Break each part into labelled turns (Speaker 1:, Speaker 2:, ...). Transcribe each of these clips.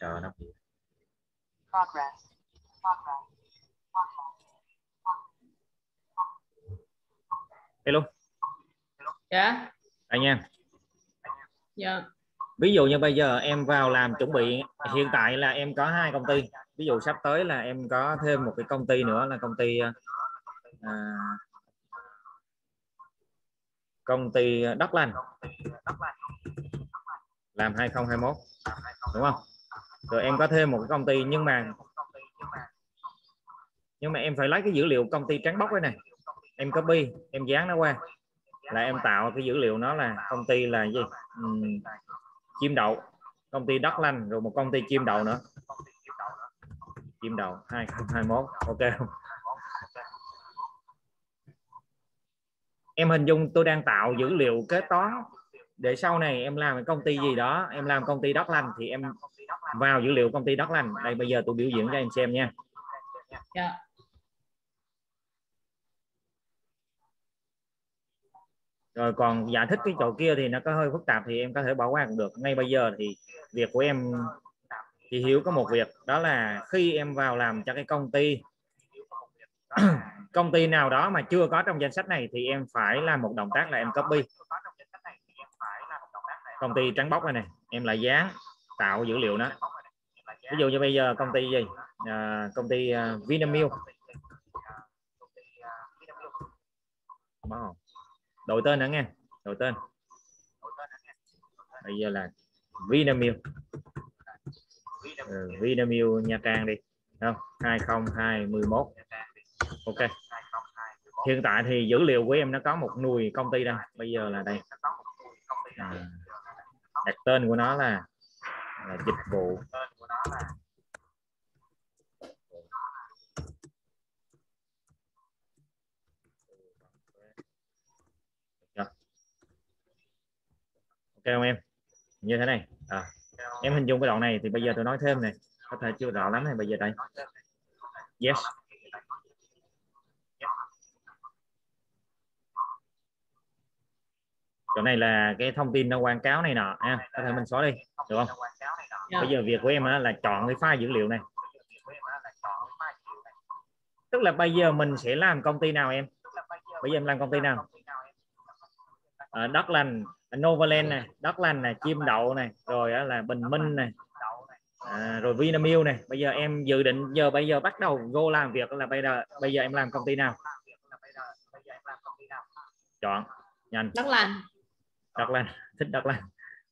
Speaker 1: chờ nó
Speaker 2: Progress.
Speaker 1: hello?
Speaker 3: Dạ.
Speaker 1: Anh nha.
Speaker 3: Dạ.
Speaker 1: Ví dụ như bây giờ em vào làm chuẩn bị hiện tại là em có hai công ty. Ví dụ sắp tới là em có thêm một cái công ty nữa là công ty à, công ty Đất Lành. Làm 2021 đúng không rồi em có thêm một cái công ty nhưng mà nhưng mà em phải lấy cái dữ liệu công ty trắng bóc đây này em copy em dán nó qua. Là em tạo cái dữ liệu nó là công ty là gì? Uhm, chim đậu. Công ty đất lành rồi một công ty chim đậu nữa. Chim đậu 2021 ok. Không em hình dung tôi đang tạo dữ liệu kế toán. Để sau này em làm công ty gì đó em làm công ty đất lành thì em vào dữ liệu công ty đất lành. Đây bây giờ tôi biểu diễn cho em xem nha.
Speaker 3: Dạ.
Speaker 1: Rồi còn giải thích cái chỗ kia thì nó có hơi phức tạp thì em có thể bỏ qua cũng được. Ngay bây giờ thì việc của em chỉ hiểu có một việc đó là khi em vào làm cho cái công ty công ty nào đó mà chưa có trong danh sách này thì em phải làm một động tác là em copy. Công ty trắng bóc này này em lại dán tạo dữ liệu đó ví dụ như bây giờ công ty gì? À, công ty uh, Vinamilk. Đổi tên nữa nghe đổi tên. Bây giờ là Vinamilk. Ừ, Vinamilk Nha Trang đi không? 2021 ok. Hiện tại thì dữ liệu của em nó có một nùi công ty đây. Bây giờ là đây. À, đặt tên của nó là, là dịch vụ. Dạ. Ok không em? Như thế này. À, em hình dung cái đoạn này thì bây giờ tôi nói thêm này. Có thể chưa rõ lắm này bây giờ đây. Yes. Chỗ này là cái thông tin nó quảng cáo này nọ ha. Có thể mình xóa đi được không?
Speaker 3: Dạ.
Speaker 1: bây giờ việc của em á là chọn cái file dữ liệu này. Tức là bây giờ mình sẽ làm công ty nào em? Bây giờ em làm công ty nào? À, đất lành Novaland này đất lành này chim đậu này rồi là bình minh này à, rồi Vinamilk này bây giờ em dự định giờ bây giờ bắt đầu vô làm việc là bây giờ bây giờ em làm công ty nào? Chọn nhanh.
Speaker 3: Đất lành
Speaker 1: đất lành thích đất lành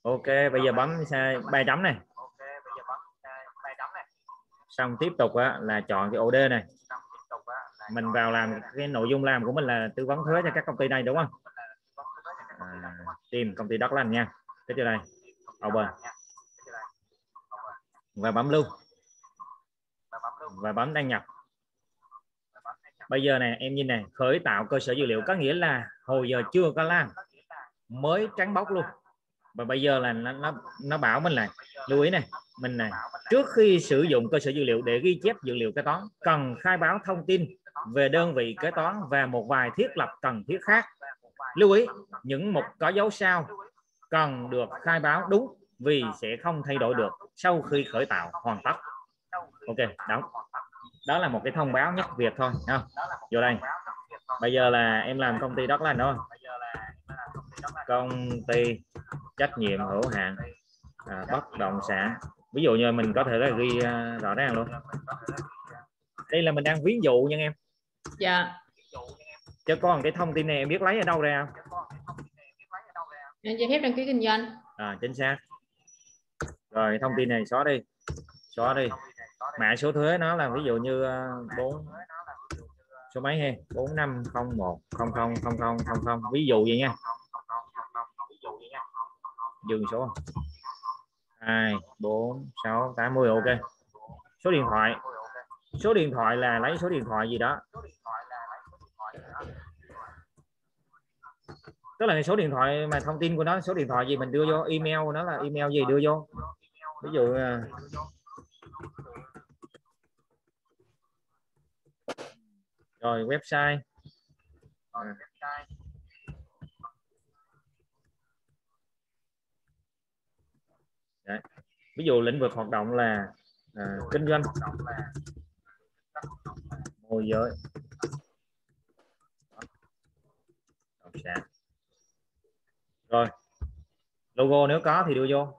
Speaker 1: ok bây giờ bấm ba chấm này xong tiếp tục á, là chọn cái OD này. Mình vào làm cái nội dung làm của mình là tư vấn thuế cho các công ty này đúng không? À, tìm công ty đất lành nha. Cái chỗ đây open và bấm lưu. Và bấm đăng nhập. Bây giờ này em nhìn này khởi tạo cơ sở dữ liệu có nghĩa là hồi giờ chưa có làm mới trắng bóc luôn và bây giờ là nó nó, nó bảo mình là lưu ý này mình này trước khi sử dụng cơ sở dữ liệu để ghi chép dữ liệu kế toán cần khai báo thông tin về đơn vị kế toán và một vài thiết lập cần thiết khác. Lưu ý những mục có dấu sao cần được khai báo đúng vì sẽ không thay đổi được sau khi khởi tạo hoàn tất. Ok đóng. Đó là một cái thông báo nhắc việc thôi ha. Vô đây. Bây giờ là em làm công ty đất là đúng không công ty trách nhiệm hữu hạn à, bất động sản. Ví dụ như mình có thể là ghi à, rõ ràng luôn. Đây là mình đang ví dụ nha em.
Speaker 3: Dạ.
Speaker 1: Chứ còn cái thông tin này em biết lấy ở đâu ra không?
Speaker 3: Em giấy phép đăng ký kinh doanh.
Speaker 1: À, chính xác. Rồi thông tin này xóa đi. Xóa đi. Mã số thuế nó là ví dụ như à, bốn số mấy ha bốn năm không một không không không không không. Ví dụ vậy nha dừng số hai, bốn, sáu, tám mươi ok. Số điện thoại. Số điện thoại là lấy số điện thoại gì đó. Tức là số điện thoại mà thông tin của nó, số điện thoại gì mình đưa vô, email nó là email gì đưa vô? Ví dụ à, rồi, website. à. Đấy ví dụ lĩnh vực hoạt động là à, kinh doanh. môi giới. Rồi. Logo nếu có thì đưa vô.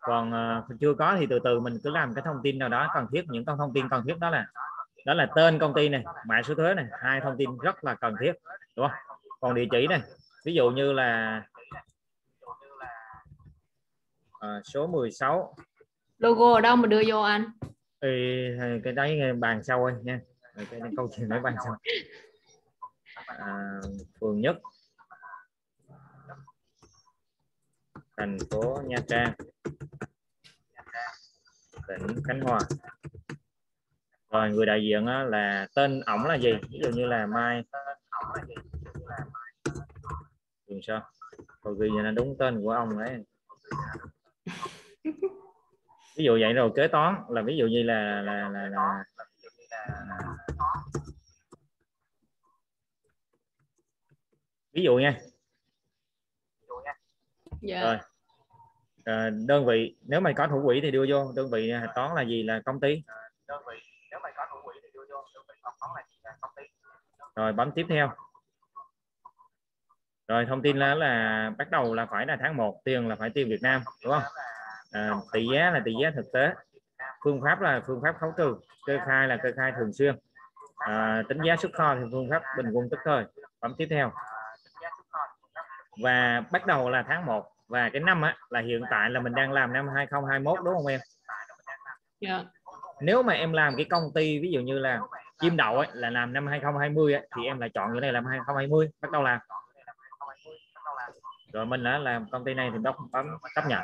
Speaker 1: Còn uh, chưa có thì từ từ mình cứ làm cái thông tin nào đó cần thiết những con thông tin cần thiết đó là đó là tên công ty này mã số thuế này hai thông tin rất là cần thiết đúng không? Còn địa chỉ này ví dụ như là à, số 16
Speaker 3: logo ở đâu mà đưa vô anh?
Speaker 1: Thì cái đấy bàn sau ơi nha. Cái câu chuyện nói bàn sau. À, phường nhất. Thành phố Nha Trang. Tỉnh Khánh Hòa. Rồi người đại diện là tên ổng là gì? Ví dụ như là Mai. Trường sao? Tôi ghi là đúng tên của ông đấy ví dụ vậy rồi kế toán là ví dụ như là là là, là, là ví dụ nha.
Speaker 3: Dạ.
Speaker 1: rồi. À, đơn vị nếu mày có thủ quỹ thì đưa vô đơn vị toán là gì? Là công ty. Rồi bấm tiếp theo rồi thông tin là là bắt đầu là phải là tháng 1 tiền là phải tiền Việt Nam đúng không à, tỷ giá là tỷ giá thực tế phương pháp là phương pháp khấu trừ kê khai là kê khai thường xuyên à, tính giá xuất kho thì phương pháp bình quân tức thời bấm tiếp theo và bắt đầu là tháng 1 và cái năm á, là hiện tại là mình đang làm năm 2021 đúng không em?
Speaker 3: Yeah.
Speaker 1: Nếu mà em làm cái công ty ví dụ như là chim đậu ấy, là làm năm 2020 ấy, thì em lại chọn cái này làm 2020 bắt đầu làm. Rồi mình đã làm công ty này thì bấm bấm chấp nhận.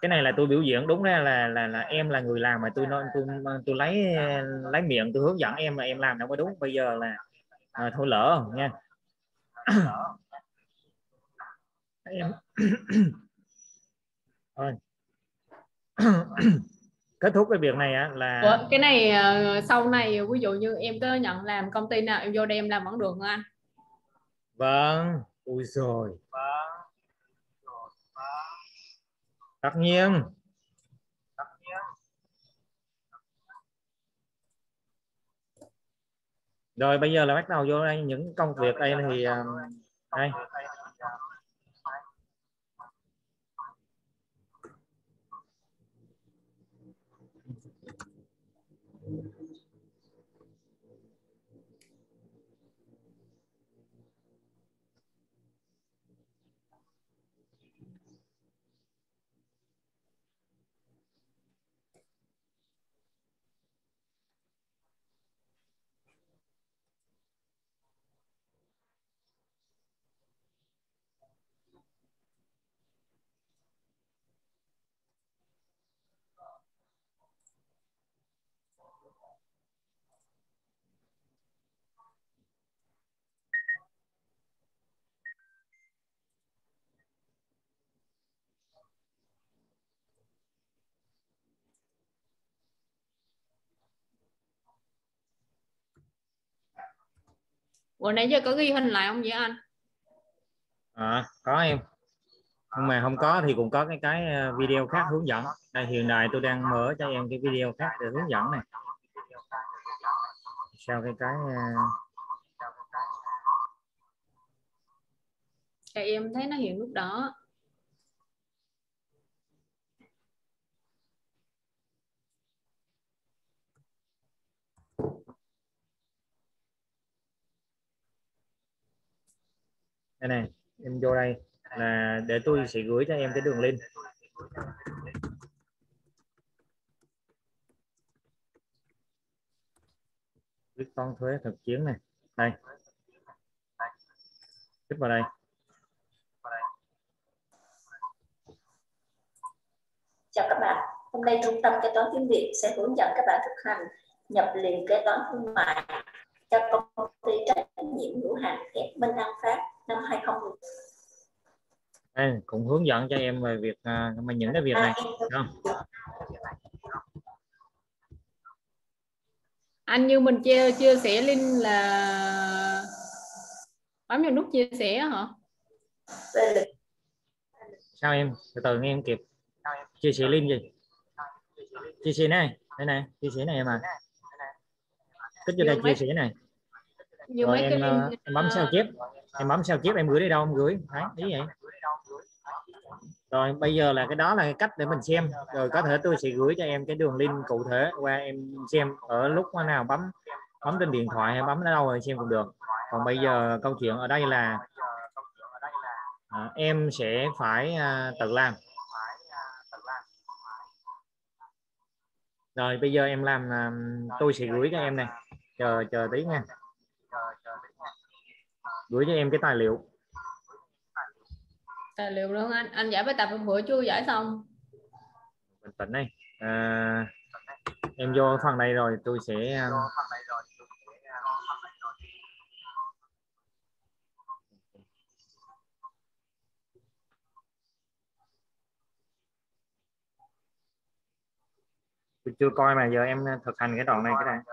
Speaker 1: Cái này là tôi biểu diễn đúng ra là là là em là người làm mà tôi nói tôi tôi lấy lấy miệng tôi hướng dẫn em mà em làm đâu có đúng. Bây giờ là à, thôi lỡ nha em rồi kết thúc cái việc này á là
Speaker 3: Ủa, cái này ờ, sau này ví dụ như em có nhận làm công ty nào em vô đây em làm vẫn được không anh
Speaker 1: vâng ui rồi tất nhiên. Rồi bây giờ là bắt đầu vô đây những công việc đây thì uh, đây
Speaker 3: Ủa nãy giờ có ghi hình lại không vậy anh?
Speaker 1: À, có em. Nhưng mà không có thì cũng có cái cái ờ, video khác hướng dẫn. Đây hiện tại tôi đang mở cho em cái video khác để hướng dẫn này. Sau cái cái
Speaker 3: Thì ờ, em thấy nó hiện lúc đó.
Speaker 1: Đây này, em vô đây là để tôi sẽ gửi cho em cái đường link. Quyết toán thuế thực chiến này. Đây. Tiếp vào đây.
Speaker 4: Chào các bạn. Hôm nay trung tâm kế toán tiếng việt sẽ hướng dẫn các bạn thực hành nhập liền kế toán thương mại cho công ty trách nhiệm hữu hạn thép Minh An Phát năm 2010.
Speaker 1: Đây, cũng hướng dẫn cho em về việc uh, mà những cái việc này không?
Speaker 3: anh như mình chia chia sẻ link là bấm vào nút chia sẻ hả?
Speaker 1: Sao em từ từ nghe em kịp. Chia sẻ link gì? Chia sẻ này đây này chia sẻ này mà kích vô đây chia sẻ này. rồi
Speaker 3: mấy
Speaker 1: em
Speaker 3: cái link
Speaker 1: em bấm sao chép em bấm sao chép em gửi đi đâu em gửi. Đấy ý vậy. Rồi bây giờ là cái đó là cái cách để mình xem. Rồi có thể tôi sẽ gửi cho em cái đường link cụ thể qua em xem ở lúc nào bấm bấm trên điện thoại hay bấm ở đâu rồi xem cũng được. Còn bây giờ câu chuyện ở đây là à, em sẽ phải à, tự làm. Rồi bây giờ em làm à, tôi sẽ gửi cho em này chờ chờ tí nha gửi cho em cái tài liệu.
Speaker 3: Tài liệu luôn anh. Anh giải bài tập hôm bữa chưa giải xong?
Speaker 1: Bình tĩnh đây. À, em vô phần này rồi tôi sẽ à, tôi chưa coi mà giờ em thực hành cái đoạn này cái này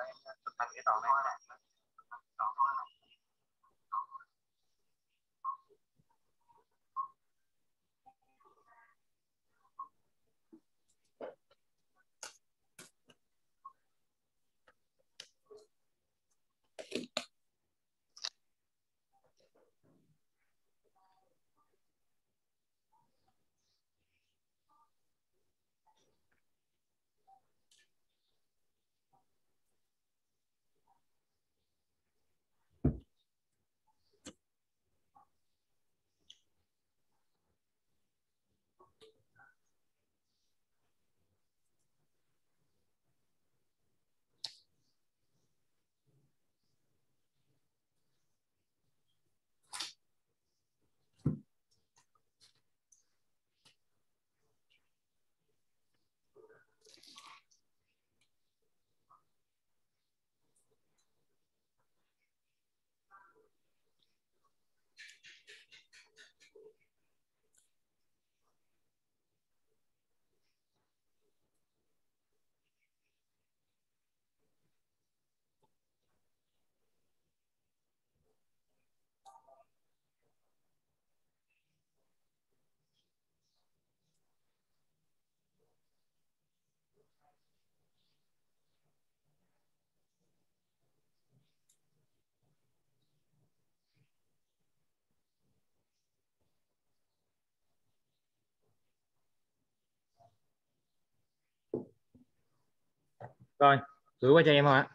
Speaker 1: rồi gửi qua cho em không ạ?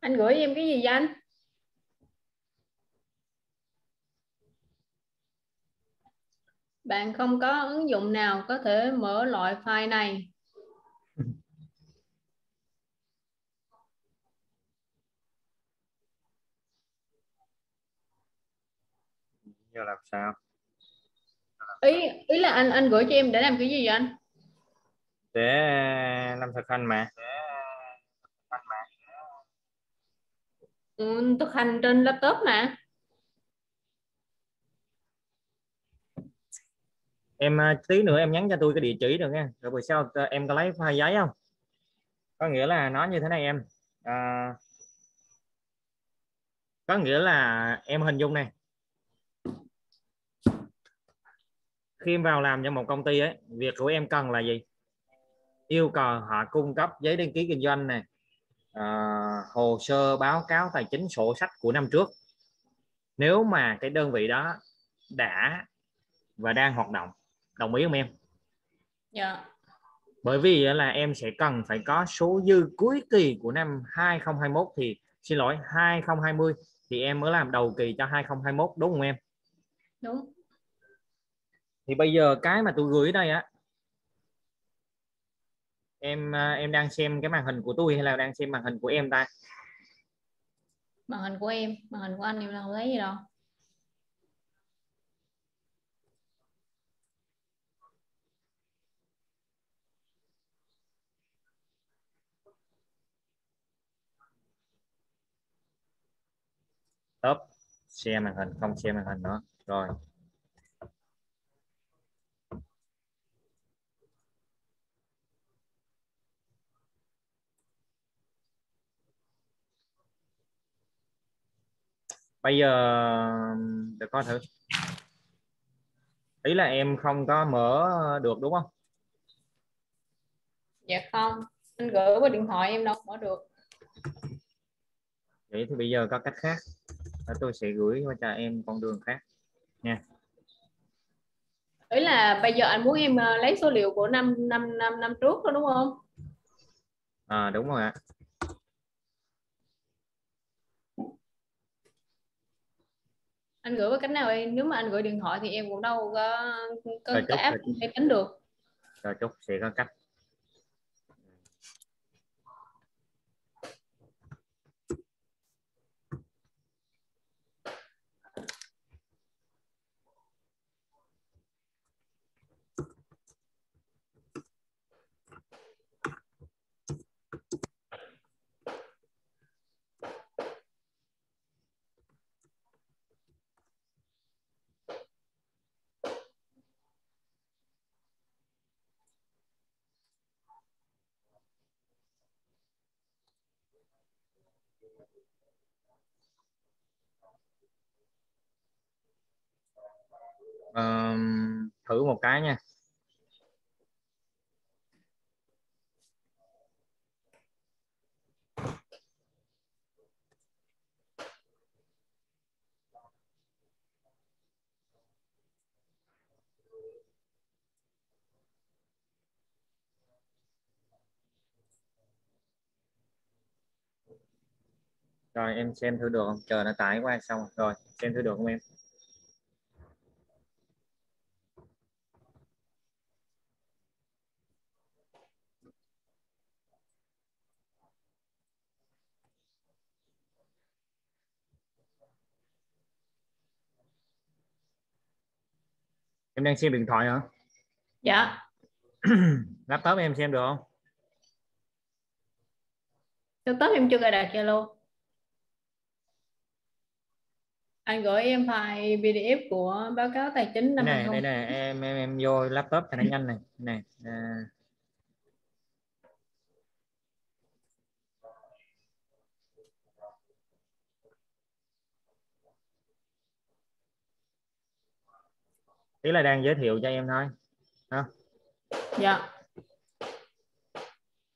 Speaker 3: Anh gửi em cái gì vậy anh? Bạn không có ứng dụng nào có thể mở loại file này.
Speaker 1: Giờ làm sao?
Speaker 3: Ý ý là anh anh gửi cho em để làm cái gì vậy anh?
Speaker 1: Để làm thực hành mà
Speaker 3: ừ, thực hành trên laptop mà.
Speaker 1: Em à, tí nữa em nhắn cho tôi cái địa chỉ được nha. Rồi buổi sau à, em có lấy file giấy không? Có nghĩa là nó như thế này em. À, có nghĩa là em hình dung này. Khi em vào làm cho một công ty ấy việc của em cần là gì? Yêu cầu họ cung cấp giấy đăng ký kinh doanh này à, hồ sơ báo cáo tài chính sổ sách của năm trước. Nếu mà cái đơn vị đó đã và đang hoạt động đồng ý không em?
Speaker 3: Dạ.
Speaker 1: Bởi vì là em sẽ cần phải có số dư cuối kỳ của năm 2021 thì xin lỗi 2020 thì em mới làm đầu kỳ cho 2021 đúng không em?
Speaker 3: Đúng.
Speaker 1: Thì bây giờ cái mà tôi gửi đây á em à, em đang xem cái màn hình của tôi hay là đang xem màn hình của em ta?
Speaker 3: Màn hình của em màn hình của anh em đâu thấy gì đâu
Speaker 1: stop. Share màn hình không share màn hình nữa. Rồi bây giờ để coi thử. Ý là em không có mở được đúng không?
Speaker 3: Dạ không. Anh gửi qua điện thoại em đâu mở được.
Speaker 1: Vậy thì bây giờ có cách khác. Và tôi sẽ gửi qua cho em con đường khác.
Speaker 3: Ý là bây giờ anh muốn em ờ, lấy số liệu của năm năm năm năm trước đó đúng không?
Speaker 1: À, đúng rồi ạ
Speaker 3: anh gửi với cách nào em? Nếu mà anh gửi điện thoại thì em cũng đâu có có app
Speaker 1: rồi.
Speaker 3: để tính được.
Speaker 1: Rồi chúc sẽ có cách um, thử một cái nha. Rồi em xem thử được không? Chờ nó tải qua xong rồi. Xem thử được không em? Em đang xem điện thoại hả?
Speaker 3: Dạ.
Speaker 1: Laptop em xem được không?
Speaker 3: Cho tới em chưa cài đặt Zalo anh gửi em file PDF của báo cáo tài chính năm
Speaker 1: này
Speaker 3: 20
Speaker 1: đây này em em em vô laptop cho nó nhanh này. Này à, ý là đang giới thiệu cho em thôi
Speaker 3: dạ.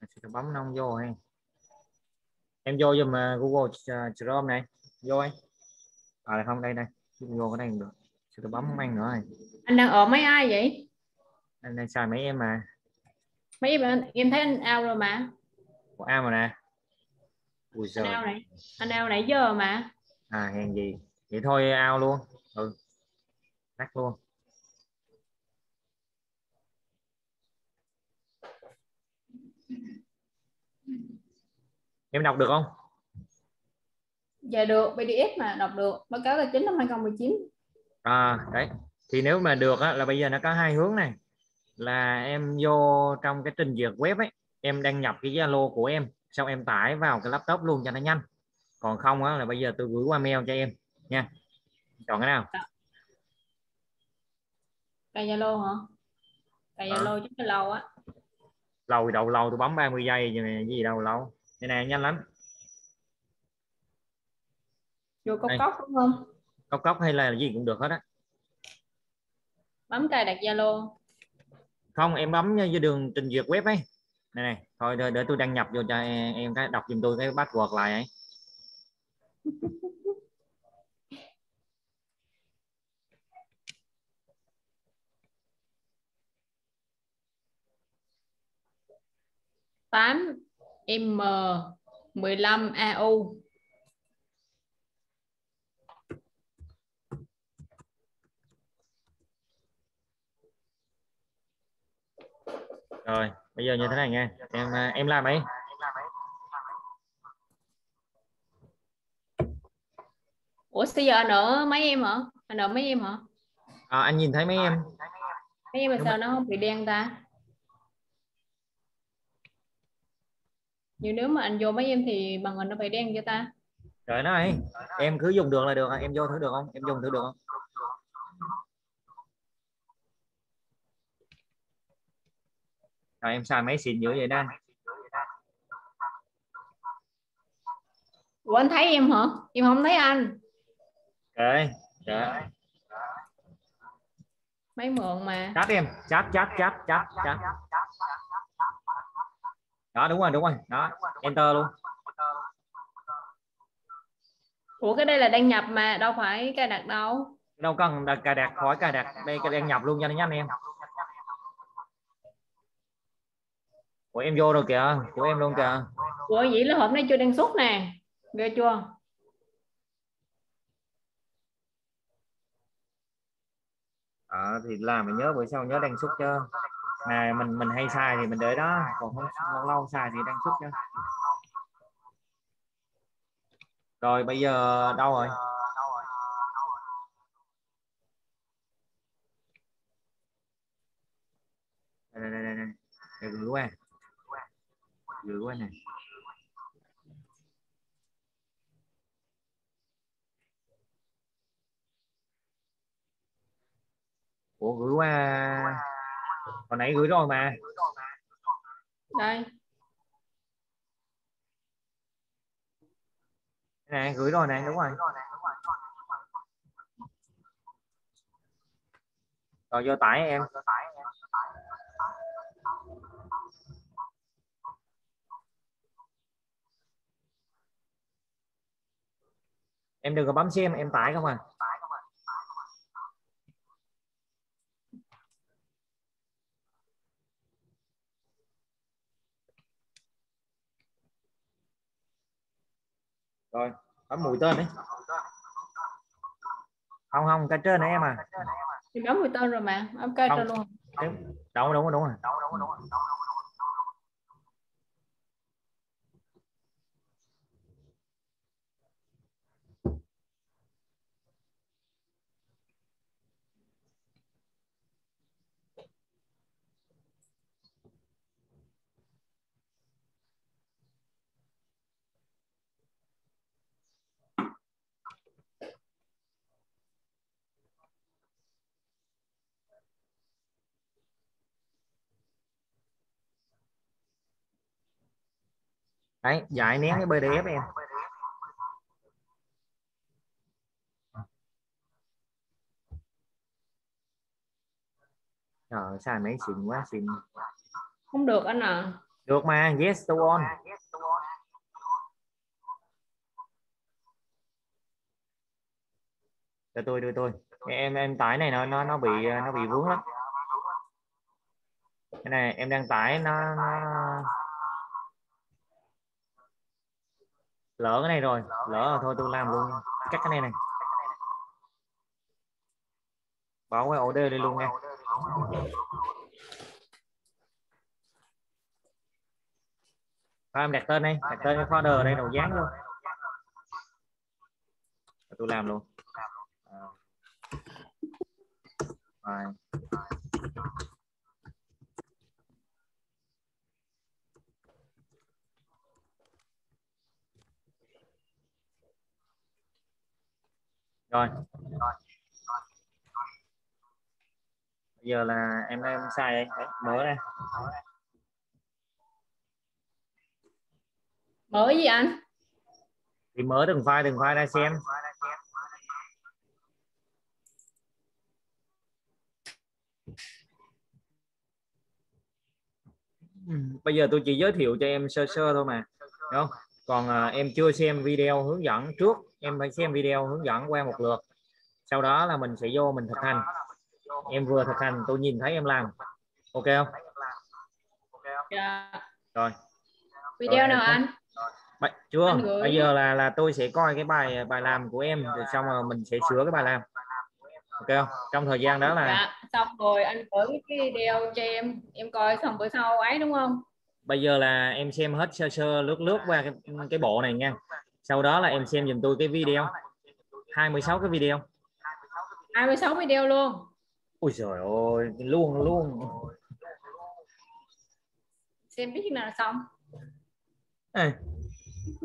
Speaker 1: Sẽ bấm nó không vô hay em vô giùm uh, Google uh, Chrome này. Vô ấy à không đây. Đây vô cái này cũng được. Tôi bấm không ăn nữa này
Speaker 3: anh đang ở mấy ai vậy?
Speaker 1: Anh đang xài mấy em mà.
Speaker 3: Mấy em em thấy anh ao rồi mà.
Speaker 1: Của A mà nè. Ui
Speaker 3: anh
Speaker 1: giời.
Speaker 3: ao này anh ao nãy giờ mà.
Speaker 1: À hèn gì. Vậy thôi ao luôn. Ừ. Tắt luôn. Em đọc được không
Speaker 3: dạ được PDF mà đọc được. Báo cáo tài chính năm 2019
Speaker 1: à đấy. Thì nếu mà được á, là bây giờ nó có hai hướng này. Là em vô trong cái trình duyệt web ấy em đăng nhập cái Zalo của em xong em tải vào cái laptop luôn cho nó nhanh. Còn không á, là bây giờ tôi gửi qua mail cho em nha. Chọn cái nào?
Speaker 3: Cài Zalo hả? Cài
Speaker 1: Ờ.
Speaker 3: Zalo là lâu á.
Speaker 1: Lâu thì đâu lâu tôi bấm 30 giây nè, gì đâu lâu. Đây nè nhanh lắm
Speaker 3: vô cốc
Speaker 1: Đây.
Speaker 3: cốc đúng không?
Speaker 1: Cốc cốc hay là gì cũng được hết á.
Speaker 3: Bấm cài đặt Zalo.
Speaker 1: Không em bấm vô đường trình duyệt web ấy. Này này thôi để, để tôi đăng nhập vô cho em, em cái đọc giùm tôi cái password lại ấy.
Speaker 3: Tám M 15 AU
Speaker 1: rồi bây giờ như thế này nha. Em à, em làm ấy.
Speaker 3: Bây giờ anh ở mấy em hả? Anh ở mấy em hả?
Speaker 1: À, anh nhìn thấy mấy em.
Speaker 3: Mấy em mà sao nó không bị đen ta? Nhưng nếu mà anh vô mấy em thì bằng hình nó phải đen cho ta.
Speaker 1: Trời nó ơi em cứ dùng được là được. Em vô thử được không? Em dùng thử được không rồi em xài máy xịn dữ vậy đó
Speaker 3: Ủa anh thấy em hả? Em không thấy anh.
Speaker 1: Trời trời
Speaker 3: máy mượn mà.
Speaker 1: Chat em. Chat chat chat chat chat. Đó đúng rồi đúng rồi. Đó enter luôn.
Speaker 3: Ủa cái đây là đăng nhập mà đâu phải cài đặt đâu.
Speaker 1: Đâu cần đặt cài đặt khỏi cài đặt. Đây cái đang nhập luôn cho nó nhanh em của em vô rồi kìa của em luôn kìa.
Speaker 3: Ủa vậy là hôm nay chưa đăng xuất nè ghê chưa?
Speaker 1: À, thì làm mình nhớ bữa sau nhớ đăng xuất chứ mà mình mình hay sai thì mình để đó còn không lâu lâu sai thì đăng xuất chứ rồi bây giờ đâu rồi? Đây đây đây đây, đây. Gửi qua này Ủa gửi qua. Hồi nãy gửi rồi mà.
Speaker 3: Đây.
Speaker 1: Nè gửi rồi nè đúng rồi. Rồi vô tải em em đừng có bấm xem em tải không à. Rồi bấm mùi tên đấy không không cái trên này em à.
Speaker 3: Thì bấm mùi tên rồi mà bấm cây cho luôn.
Speaker 1: Đúng đúng đúng rồi đấy giải nén cái pdf em. Trời sao mấy xịn quá xịn.
Speaker 3: Không được anh à.
Speaker 1: Được mà yes to on. Đưa tôi đưa tôi. Em em tải này nó nó nó bị nó bị vướng lắm. Cái này em đang tải nó, nó... lỡ cái này rồi lỡ rồi thôi tôi làm luôn. Cắt cái này này. Bỏ cái D đi luôn nha. Thôi em đặt tên đây đặt tên cái folder ở đây đầu dán luôn. Tôi làm luôn. À. rồi rồi. Bây giờ là em em sai đây. Đấy, mở đây
Speaker 3: mở gì anh?
Speaker 1: Thì mở từng file từng file ra xem. Bây giờ tôi chỉ giới thiệu cho em sơ sơ thôi mà đúng không? Còn à, em chưa xem video hướng dẫn trước em phải xem video hướng dẫn qua một lượt. Sau đó là mình sẽ vô mình thực hành. Em vừa thực hành tôi nhìn thấy em làm. Ok không?
Speaker 3: Dạ.
Speaker 1: rồi.
Speaker 3: Video
Speaker 1: Rồi,
Speaker 3: nào anh?
Speaker 1: Bây- chưa?
Speaker 3: Anh gửi-
Speaker 1: bây giờ là là tôi sẽ coi cái bài bài làm của em rồi xong rồi mình sẽ sửa cái bài làm. Ok không? Trong thời gian đó là
Speaker 3: dạ xong rồi anh gửi cái video cho em. Em coi xong bữa sau ấy đúng không?
Speaker 1: Bây giờ là em xem hết sơ sơ lướt lướt qua cái, cái bộ này nha sau đó là em xem giùm tôi cái video. 26 cái video.
Speaker 3: 26 video luôn.
Speaker 1: Ui trời ơi luôn luôn.
Speaker 3: Xem biết khi nào xong.
Speaker 1: Ê,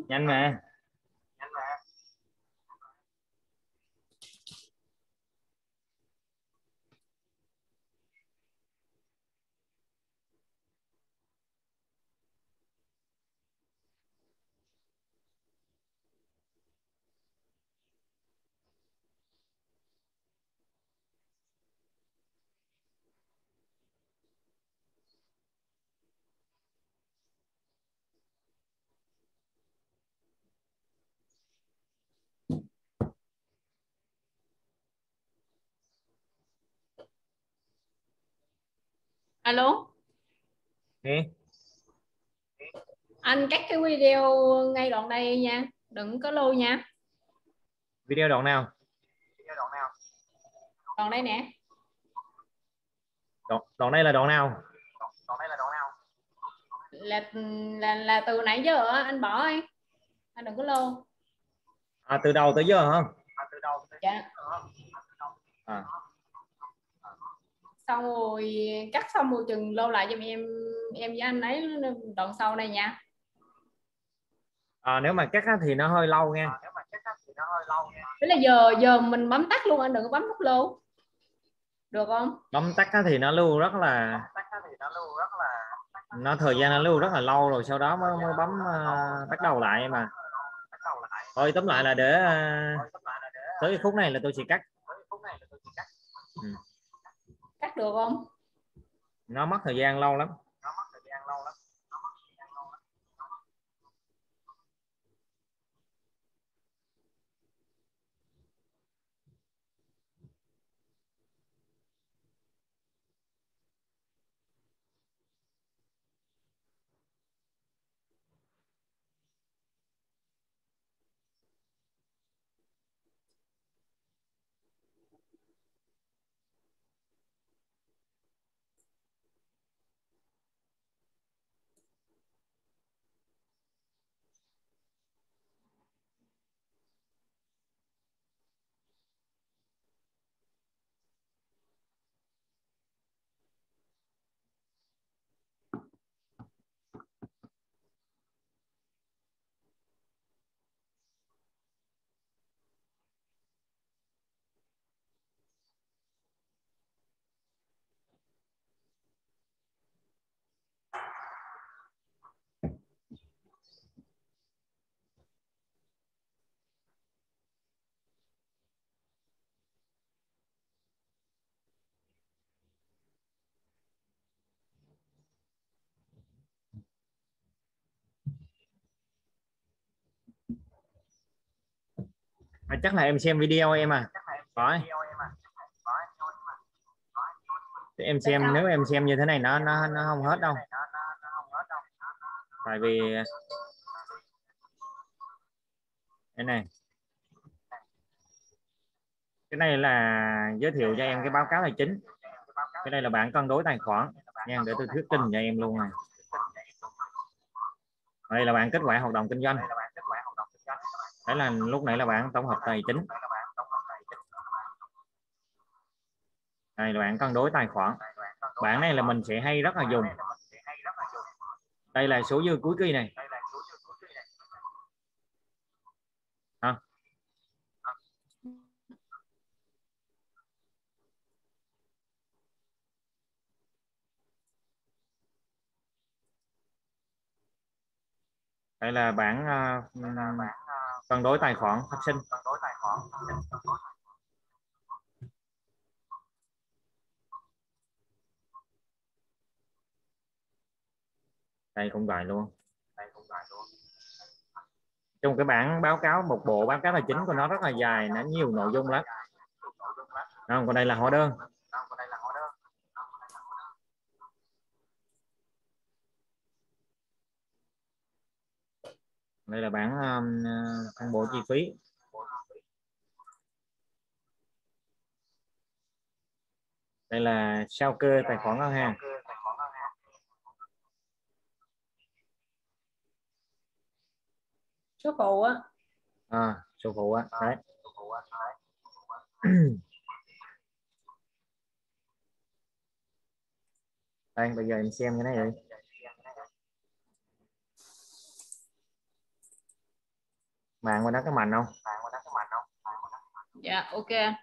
Speaker 1: nhanh mà
Speaker 3: alo?
Speaker 1: Ê,
Speaker 3: anh cắt cái video ngay đoạn đây nha. Đừng có lưu nha.
Speaker 1: Video đoạn nào?
Speaker 3: Đoạn đây nè.
Speaker 1: Đoạn, đoạn đây là đoạn nào?
Speaker 3: Là là là từ nãy giờ anh bỏ đi. Anh đừng có lưu
Speaker 1: à, từ đầu tới giờ hả?
Speaker 3: Dạ.
Speaker 1: À,
Speaker 3: xong rồi cắt xong rồi chừng lưu lại cho em em với anh ấy đoạn sau này nha.
Speaker 1: À nếu mà cắt á thì nó hơi lâu nha.
Speaker 3: Thế là giờ giờ mình bấm tắt luôn anh đừng có bấm nút lưu được không?
Speaker 1: Bấm tắt á thì nó lưu rất là nó thời gian nó lưu rất là lâu rồi sau đó mới, mới bấm uh, bắt đầu lại mà thôi tóm lại là để uh, tới khúc này là tôi sẽ cắt.
Speaker 3: Cắt được không?
Speaker 1: Nó mất thời gian lâu lắm. À, chắc là em xem video em à. Phải. em xem nếu em xem như thế này nó nó nó không hết đâu. Tại vì cái này. Cái này là giới thiệu cho em cái báo cáo tài chính. Cái đây là bản cân đối tài khoản. Nha để tôi thuyết trình cho em luôn này đây là bản kết quả hoạt động kinh doanh đấy là lúc nãy là bạn tổng hợp tài chính. Này là bạn cân đối tài khoản. Bạn này là mình sẽ hay rất là dùng. Đây là số dư cuối kỳ này à đây là bản uh, cân đối tài khoản phát sinh. Đây cũng vậy luôn. Trong cái bản báo cáo một bộ báo cáo tài chính của nó rất là dài nó nhiều nội dung lắm. Không còn đây là hóa đơn. Đây là bản um, phân bổ chi phí. Đây là sao cơ tài khoản ngân hàng.
Speaker 3: số phụ á.
Speaker 1: À, số phụ á đấy. Đây bây giờ em xem cái này đi mạng qua đó cái mành không?
Speaker 3: Dạ ok.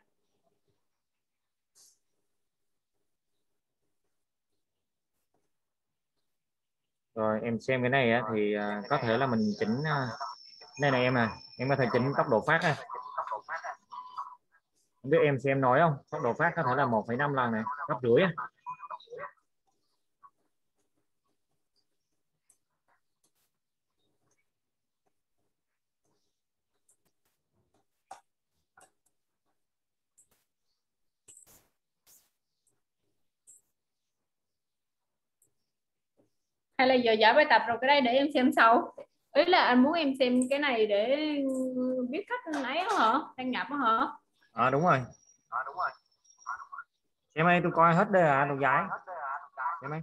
Speaker 1: Rồi em xem cái này á, thì à, có thể là mình chỉnh à, đây này em à em có thể chỉnh tốc độ phát á. Không biết em xem nói không? Tốc độ phát có thể là 1,5 lần này gấp rưỡi á
Speaker 3: hay là giờ giải bài tập rồi cái đây để em xem sau. Ý là anh muốn em xem cái này để biết cách ấy đó hả? Đăng nhập đó hả?
Speaker 1: À, đúng rồi. À đúng rồi. xem ơi tôi coi hết đây à đồ giải. Xem ơi.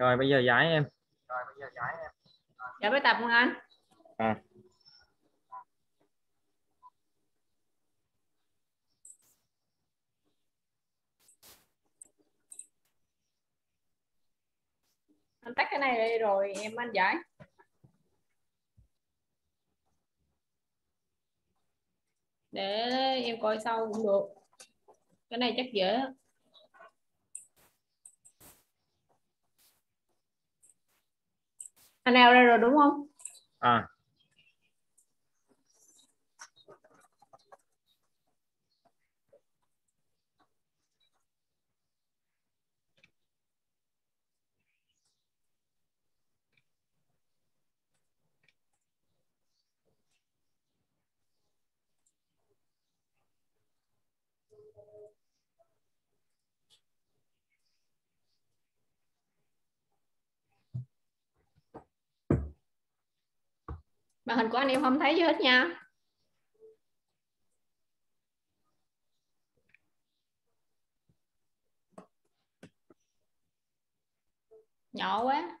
Speaker 1: Rồi bây giờ giải em.
Speaker 3: Giải bài tập không anh?
Speaker 1: À.
Speaker 3: Anh tắt cái này đi rồi em anh giải. Để em coi sau cũng được. Cái này chắc dễ nào ra rồi đúng không?
Speaker 1: À.
Speaker 3: màn hình của anh em không thấy gì hết nha. Nhỏ quá.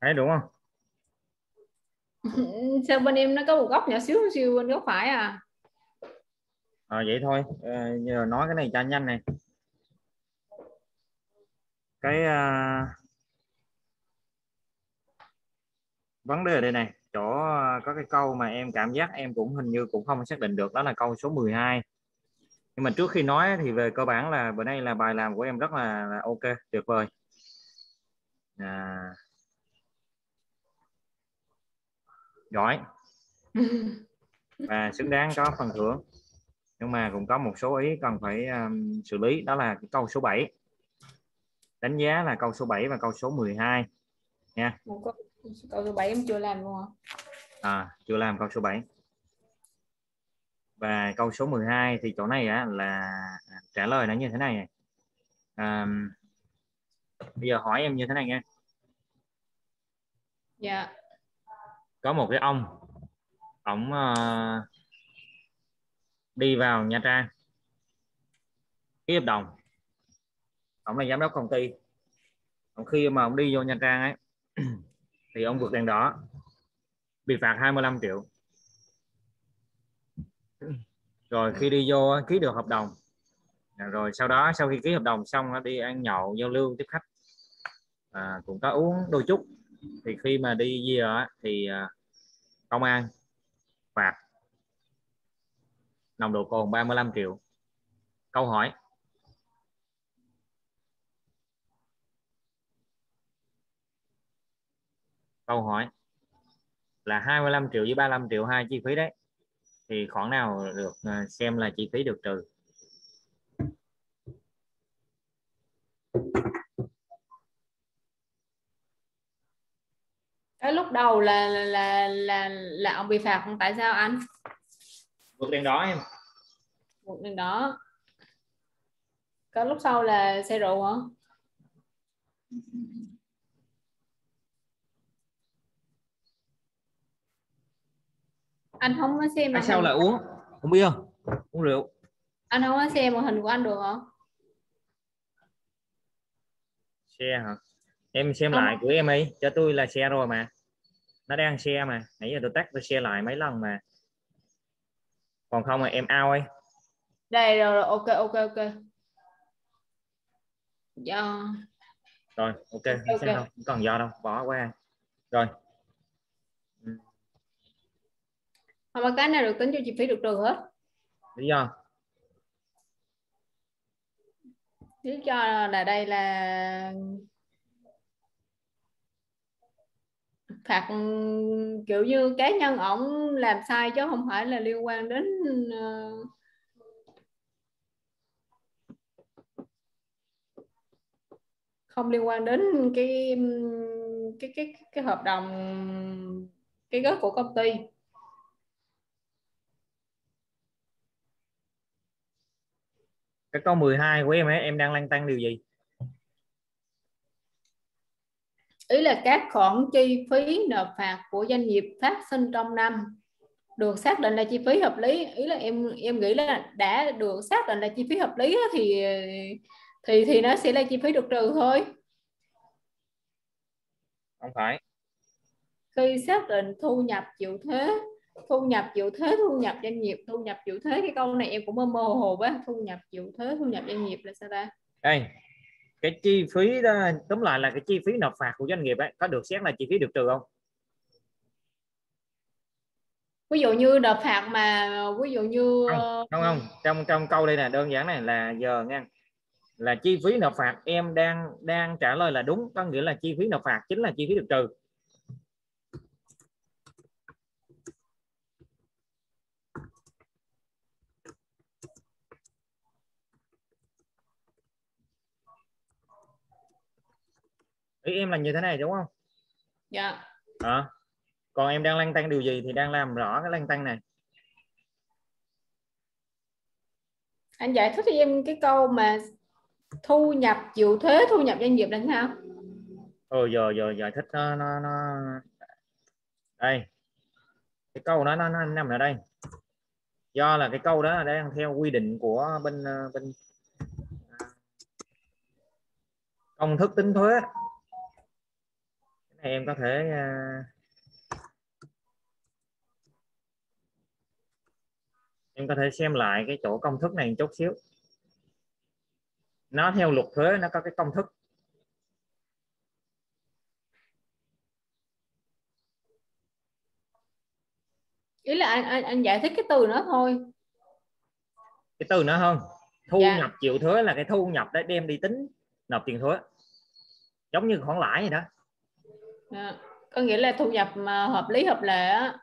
Speaker 1: Thấy đúng không?
Speaker 3: Sao bên em nó có một góc nhỏ xíu xíu bên góc phải à?
Speaker 1: À, vậy thôi. À, giờ nói cái này cho nhanh này cái à, vấn đề ở đây này chỗ à, có cái câu mà em cảm giác em cũng hình như cũng không xác định được đó là câu số 12 nhưng mà trước khi nói thì về cơ bản là bữa nay là bài làm của em rất là, là ok tuyệt vời. À, giỏi. Và xứng đáng có phần thưởng. Nhưng mà cũng có một số ý cần phải um, xử lý đó là cái câu số 7 đánh giá là câu số 7 và câu số 12
Speaker 3: một câu câu số 7 em chưa làm luôn hả
Speaker 1: à, chưa làm câu số 7 và câu số 12 thì chỗ này á, là trả lời nó như thế này. À, bây giờ hỏi em như thế này nha.
Speaker 3: Dạ.
Speaker 1: Có một cái ông ổng uh, đi vào Nha Trang. Ký hợp đồng ông là giám đốc công ty. Ông khi mà ông đi vô Nha Trang ấy thì ông vượt đèn đỏ bị phạt 25 triệu. Rồi khi đi vô ký được hợp đồng. Dạ, rồi sau đó sau khi ký hợp đồng xong nó đi ăn nhậu giao lưu tiếp khách. À, cũng có uống đôi chút. Thì khi mà đi về thì à, công an phạt nồng độ cồn 35 triệu. Câu hỏi câu hỏi là 25 triệu với 35 triệu hai chi phí đấy. Thì khoản nào được à, xem là chi phí được trừ?
Speaker 3: Cái lúc đầu là là là là ông bị phạt không? Tại sao anh?
Speaker 1: Vượt đèn đỏ em.
Speaker 3: Một đèn đó cái lúc sau là xe rượu hả anh không có xem
Speaker 1: tại sao là uống? Uống bia uống rượu.
Speaker 3: Anh không có xem màn hình của anh được hả?
Speaker 1: Xe hả? Em xem
Speaker 3: Không.
Speaker 1: lại của em ấy cho tôi là xe rồi mà. Nó đang xe mà. Nãy giờ tôi tắt tôi xe lại mấy lần mà. Còn không là em out ấy
Speaker 3: đây rồi, rồi ok ok ok. Do
Speaker 1: rồi ok. Không
Speaker 3: Ok,
Speaker 1: xem
Speaker 3: ok.
Speaker 1: đâu không còn do đâu. Bỏ qua. Rồi
Speaker 3: không có cái nào được tính cho chi phí được trừ hết.
Speaker 1: Lý do
Speaker 3: lý do là đây là phạt kiểu như cá nhân ổng làm sai chứ không phải là liên quan đến ờ, không liên quan đến cái cái cái cái hợp đồng cái gốc của công ty
Speaker 1: cái câu 12 của em ấy em đang lăn tăng điều gì?
Speaker 3: Ý là các khoản chi phí nộp phạt của doanh nghiệp phát sinh trong năm được xác định là chi phí hợp lý. Ý là em em nghĩ là đã được xác định là chi phí hợp lý thì thì thì nó sẽ là chi phí được trừ thôi.
Speaker 1: Không phải.
Speaker 3: Khi xác định thu nhập chịu thuế thu nhập chịu thuế thu nhập doanh nghiệp thu nhập chịu thuế cái câu này em cũng mơ mơ hồ quá. Thu nhập chịu thuế thu nhập doanh nghiệp là sao ta?
Speaker 1: Đây cái chi phí đó tóm lại là cái chi phí nộp phạt của doanh nghiệp ấy có được xét là chi phí được trừ không?
Speaker 3: Ví dụ như nộp phạt mà ví dụ như ờ,
Speaker 1: không không. Trong trong câu đây là đơn giản này là giờ nha. Là chi phí nộp phạt em đang đang trả lời là đúng. Có nghĩa là chi phí nộp phạt chính là chi phí được trừ ý em là như thế này đúng không?
Speaker 3: Dạ.
Speaker 1: Ờ. còn em đang lăn tăng điều gì thì đang làm rõ cái lăn tăng này.
Speaker 3: Anh giải thích cho em cái câu mà thu nhập chịu thuế thu nhập doanh nghiệp là sao
Speaker 1: ừ giờ giờ giải thích nó nó nó. Đây. Cái câu đó nó, nó nằm ở đây. Do là cái câu đó là đang theo quy định của bên ờ, bên ờ, công thức tính thuế em có thể ờ, em có thể xem lại cái chỗ công thức này một chút xíu. Nó theo luật thuế nó có cái công thức.
Speaker 3: Ý là anh anh, anh giải thích cái từ nó thôi.
Speaker 1: Cái từ nữa hơn. Thu
Speaker 3: Dạ.
Speaker 1: nhập chịu thuế là cái thu nhập để đem đi tính nộp tiền thuế. Giống như khoản lãi vậy đó
Speaker 3: Dạ. có nghĩa là thu nhập mà hợp lý hợp lệ á.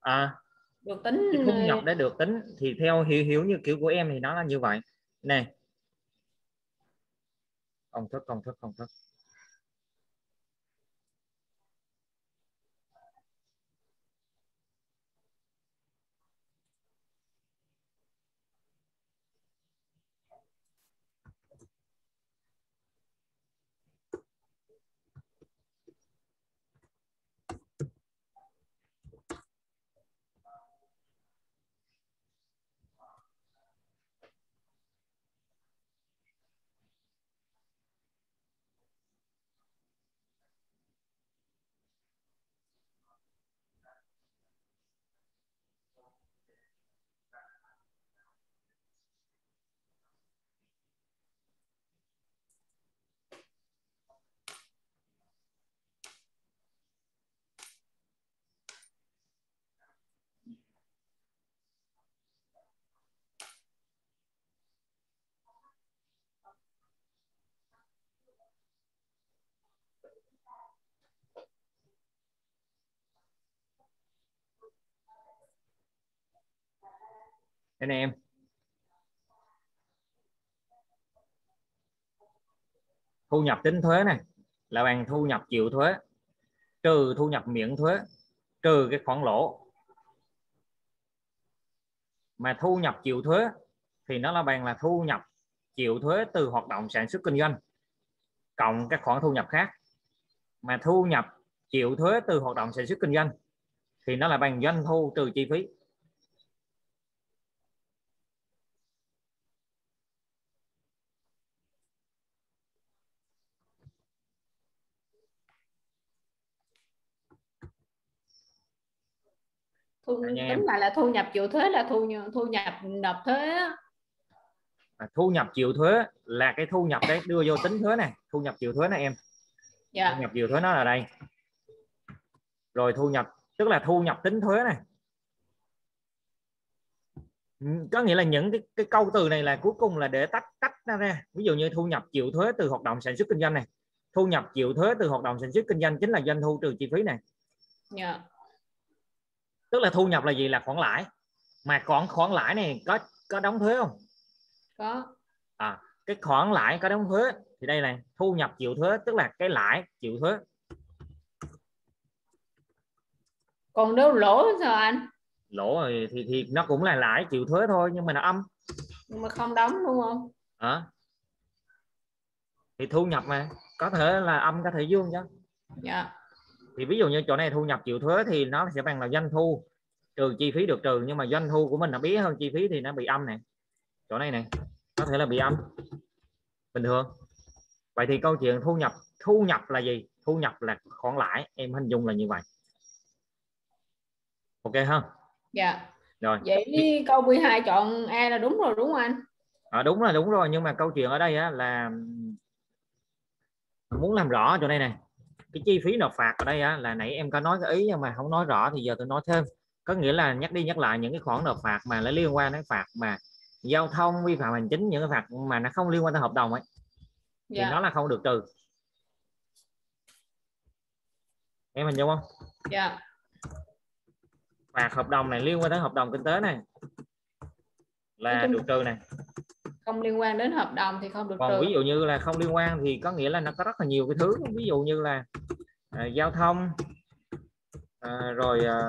Speaker 1: À,
Speaker 3: được tính
Speaker 1: cái thu nhập để được tính thì theo hiểu hiểu như kiểu của em thì nó là như vậy. Nè. Công thức công thức công thức anh em. Thu nhập tính thuế này. Là bằng thu nhập chịu thuế. Trừ thu nhập miễn thuế. Trừ cái khoản lỗ. Mà thu nhập chịu thuế thì nó là bằng là thu nhập chịu thuế từ hoạt động sản xuất kinh doanh cộng các khoản thu nhập khác. Mà thu nhập chịu thuế từ hoạt động sản xuất kinh doanh thì nó là bằng doanh thu trừ chi phí.
Speaker 3: Thu tính
Speaker 1: em.
Speaker 3: lại là thu nhập chịu thuế là thu thu nhập nộp thuế
Speaker 1: à, thu nhập chịu thuế là cái thu nhập đấy đưa vô tính thuế này. Thu nhập chịu thuế này em.
Speaker 3: Dạ.
Speaker 1: Thu nhập chịu thuế nó là đây. Rồi thu nhập tức là thu nhập tính thuế này. Ừ, có nghĩa là những cái, cái câu từ này là cuối cùng là để tách tách nó ra. Ví dụ như thu nhập chịu thuế từ hoạt động sản xuất kinh doanh này. Thu nhập chịu thuế từ hoạt động sản xuất kinh doanh chính là doanh thu trừ chi phí này.
Speaker 3: Dạ
Speaker 1: tức là thu nhập là gì? Là khoản lãi. Mà khoản khoản lãi này có có đóng thuế không?
Speaker 3: Có.
Speaker 1: Cái khoản lãi có đóng thuế thì đây là thu nhập chịu thuế tức là cái lãi chịu thuế.
Speaker 3: Còn nếu lỗ sao anh?
Speaker 1: Lỗ rồi thì thì nó cũng là lãi chịu thuế thôi nhưng mà nó âm.
Speaker 3: Nhưng mà không đóng đúng không?
Speaker 1: Hả? Thì thu nhập mà có thể là âm có thể dương chứ.
Speaker 3: Dạ
Speaker 1: thì ví dụ như chỗ này thu nhập chịu thuế thì nó sẽ bằng là doanh thu. Trừ chi phí được trừ nhưng mà doanh thu của mình là bé hơn chi phí thì nó bị âm này chỗ này này có thể là bị âm. Bình thường. Vậy thì câu chuyện thu nhập thu nhập là gì? Thu nhập là khoản lãi em hình dung là như vậy. Ok không
Speaker 3: dạ.
Speaker 1: Rồi.
Speaker 3: Vậy câu 12 chọn A là đúng rồi đúng không anh?
Speaker 1: À, đúng là đúng rồi. Nhưng mà câu chuyện ở đây á, là muốn làm rõ chỗ này này cái chi phí nộp phạt ở đây á, là nãy em có nói cái ý nhưng mà không nói rõ thì giờ tôi nói thêm. Có nghĩa là nhắc đi nhắc lại những cái khoản nộp phạt mà nó liên quan đến phạt mà giao thông vi phạm hành chính những cái phạt mà nó không liên quan tới hợp đồng ấy thì
Speaker 3: dạ.
Speaker 1: nó là không được trừ. Em hình dung không?
Speaker 3: Dạ.
Speaker 1: Phạt hợp đồng này liên quan tới hợp đồng kinh tế này là được trừ này
Speaker 3: không liên quan đến hợp đồng thì không được
Speaker 1: còn
Speaker 3: trừ
Speaker 1: ví dụ như là không liên quan thì có nghĩa là nó có rất là nhiều cái thứ. Ví dụ như là à, giao thông à, rồi à,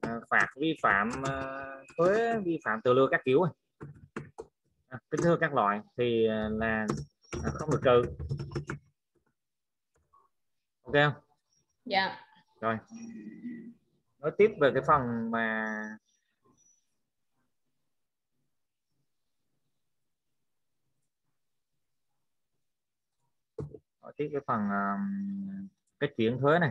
Speaker 1: à, phạt vi phạm à, thuế vi phạm từ lừa các kiểu. À, kính thưa các loại thì à, là à, không được trừ. Ok không?
Speaker 3: Dạ.
Speaker 1: Rồi. Nói tiếp về cái phần mà tiếp cái phần um, cái chuyển thuế này.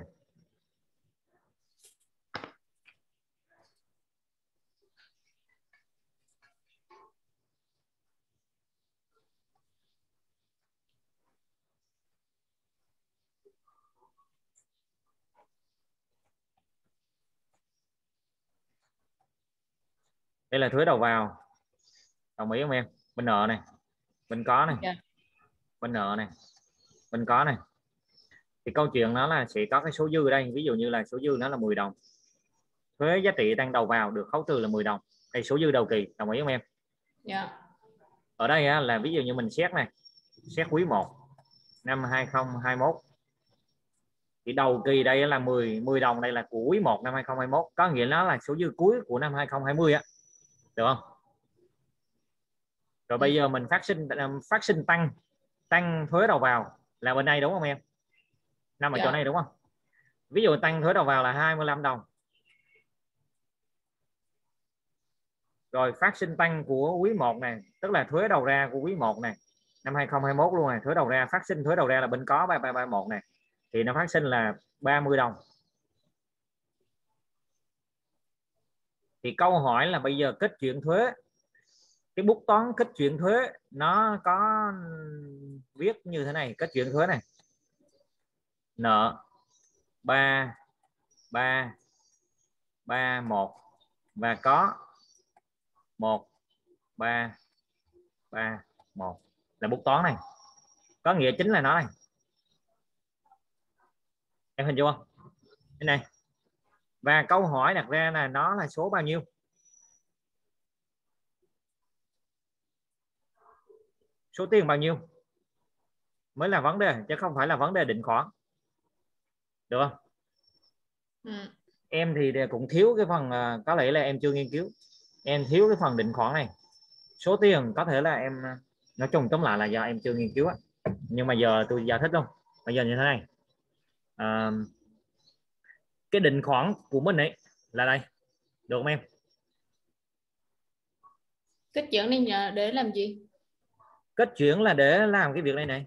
Speaker 1: Đây là thuế đầu vào. Đồng ý không em? Bên nợ này. Bên có này.
Speaker 3: Dạ.
Speaker 1: bên nợ này bên có này. Thì câu chuyện nó là sẽ có cái số dư ở đây ví dụ như là số dư nó là 10 đồng. Thuế giá trị tăng đầu vào được khấu trừ là 10 đồng. Đây số dư đầu kỳ đồng ý không em?
Speaker 3: Dạ.
Speaker 1: Ở đây á, là ví dụ như mình xét này xét quý 1 năm 2021 thì đầu kỳ đây là 10 10 đồng đây là của quý 1 năm 2021 có nghĩa nó là số dư cuối của năm 2020 á. Được không? Rồi bây giờ mình phát sinh phát sinh tăng tăng thuế đầu vào là bên đây đúng không em? Nằm ở
Speaker 3: Dạ.
Speaker 1: chỗ này đúng không? Ví dụ tăng thuế đầu vào là 25 đồng. Rồi phát sinh tăng của quý 1 này tức là thuế đầu ra của quý 1 này năm 2021 luôn này thuế đầu ra phát sinh thuế đầu ra là bên có 3331 này thì nó phát sinh là 30 đồng. Thì câu hỏi là bây giờ kết chuyện thuế cái bút toán kết chuyện thuế nó có viết như thế này kết chuyển thuế này. Nợ 3 3 3 1 và có 1 3 3 1 là bút toán này. Có nghĩa chính là nó này. Em hình dung không? Cái này. Và câu hỏi đặt ra là nó là số bao nhiêu? Số tiền bao nhiêu? Mới là vấn đề chứ không phải là vấn đề định khoản. Được không?
Speaker 3: Ừ.
Speaker 1: em thì cũng thiếu cái phần à, có lẽ là em chưa nghiên cứu. Em thiếu cái phần định khoản này. Số tiền có thể là em à, nói chung tóm lại là do em chưa nghiên cứu á. Nhưng mà giờ tôi giải thích luôn. Bây giờ như thế này. À, cái định khoản của mình ấy là đây. Được không em?
Speaker 3: Kết chuyện này nhờ để làm gì?
Speaker 1: Kết chuyển là để làm cái việc này này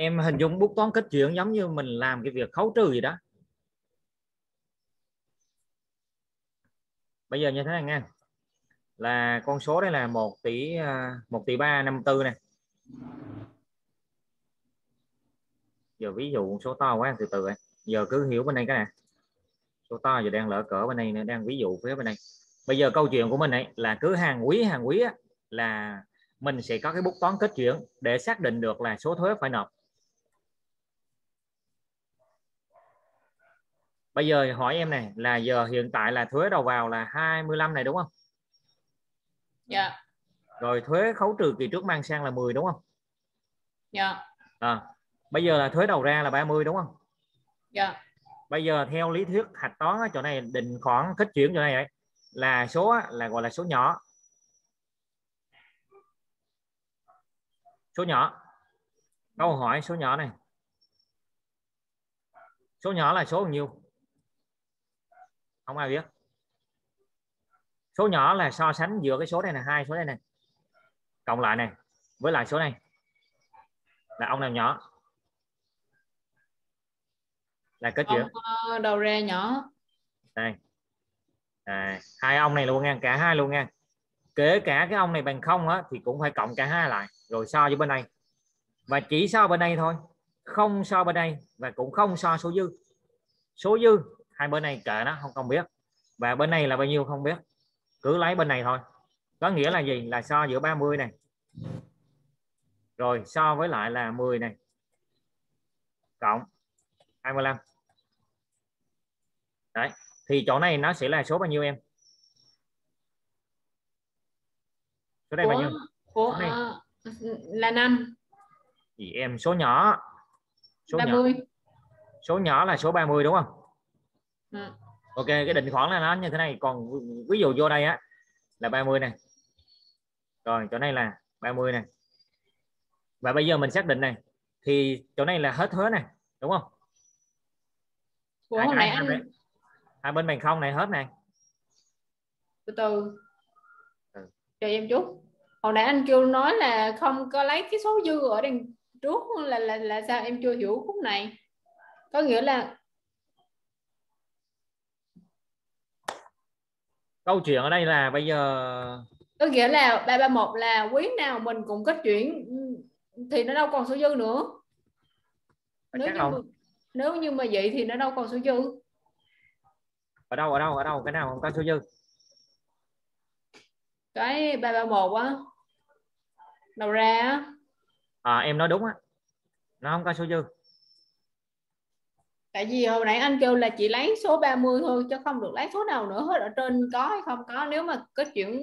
Speaker 1: em hình dung bút toán kết chuyển giống như mình làm cái việc khấu trừ gì đó. Bây giờ như thế này nha. Là con số đây là 1 tỷ à, 1 tỷ 3 54 này giờ ví dụ số to quá từ từ ấy. giờ cứ hiểu bên đây cái này. Số to giờ đang lỡ cỡ bên đây nữa đang ví dụ phía bên đây. Bây giờ câu chuyện của mình ấy là cứ hàng quý hàng quý á, là mình sẽ có cái bút toán kết chuyển để xác định được là số thuế phải nộp. Bây giờ hỏi em này là giờ hiện tại là thuế đầu vào là 25 này đúng không?
Speaker 3: Dạ.
Speaker 1: Rồi thuế khấu trừ kỳ trước mang sang là 10 đúng không?
Speaker 3: Dạ.
Speaker 1: À, bây giờ là thuế đầu ra là 30 đúng không?
Speaker 3: Dạ.
Speaker 1: Bây giờ theo lý thuyết hạch toán ở chỗ này định khoản kết chuyển chỗ này ấy, là số là gọi là số nhỏ. Số nhỏ. Câu hỏi số nhỏ này. Số nhỏ là số bao nhiêu không ai biết. Số nhỏ là so sánh giữa cái số này là hai số này này cộng lại này với lại số này là ông nào nhỏ? Là kết
Speaker 3: ông ờ, đầu ra nhỏ.
Speaker 1: Đây. À, hai ông này luôn nha cả hai luôn nha. Kể cả cái ông này bằng không á thì cũng phải cộng cả hai lại rồi so với bên này và chỉ so bên đây thôi không so bên đây và cũng không so số dư. Số dư hai bên này kệ nó không không biết. Và bên này là bao nhiêu không biết. Cứ lấy bên này thôi. Có nghĩa là gì? Là so giữa 30 này. Rồi so với lại là 10 này. Cộng 25 đấy thì chỗ này nó sẽ là số bao nhiêu em? Số đây bao
Speaker 3: của
Speaker 1: nhiêu?
Speaker 3: của
Speaker 1: Này.
Speaker 3: ờ, là năm.
Speaker 1: Gì em số nhỏ. Số
Speaker 3: ba
Speaker 1: nhỏ
Speaker 3: mươi.
Speaker 1: Số nhỏ là số 30 đúng không. Ok cái định khoản là nó như thế này. Còn ví dụ vô đây á là 30 này rồi chỗ này là 30 này và bây giờ mình xác định này thì chỗ này là hết thuế này đúng không?
Speaker 3: Của
Speaker 1: hai, hai,
Speaker 3: nãy
Speaker 1: hai,
Speaker 3: anh
Speaker 1: bên- hai bên bằng không này hết này
Speaker 3: từ từ.
Speaker 1: Ừ.
Speaker 3: chờ em chút. Hồi nãy anh kêu nói là không có lấy cái số dư ở đằng trước là là là sao em chưa hiểu khúc này? Có nghĩa là
Speaker 1: câu chuyện ở đây là bây giờ
Speaker 3: có nghĩa là 331 là quý nào mình cũng có chuyển thì nó đâu còn số dư nữa. Nếu như
Speaker 1: không?
Speaker 3: mà, nếu như mà vậy thì nó đâu còn số dư.
Speaker 1: Ở đâu ở đâu ở đâu? Cái nào không có số dư.
Speaker 3: Cái 331 á. Đầu ra á.
Speaker 1: À, em nói đúng á. Nó không có số dư
Speaker 3: tại vì hồi nãy anh kêu là chỉ lấy số 30 thôi chứ không được lấy số nào nữa hết ở trên có hay không có. Nếu mà có chuyển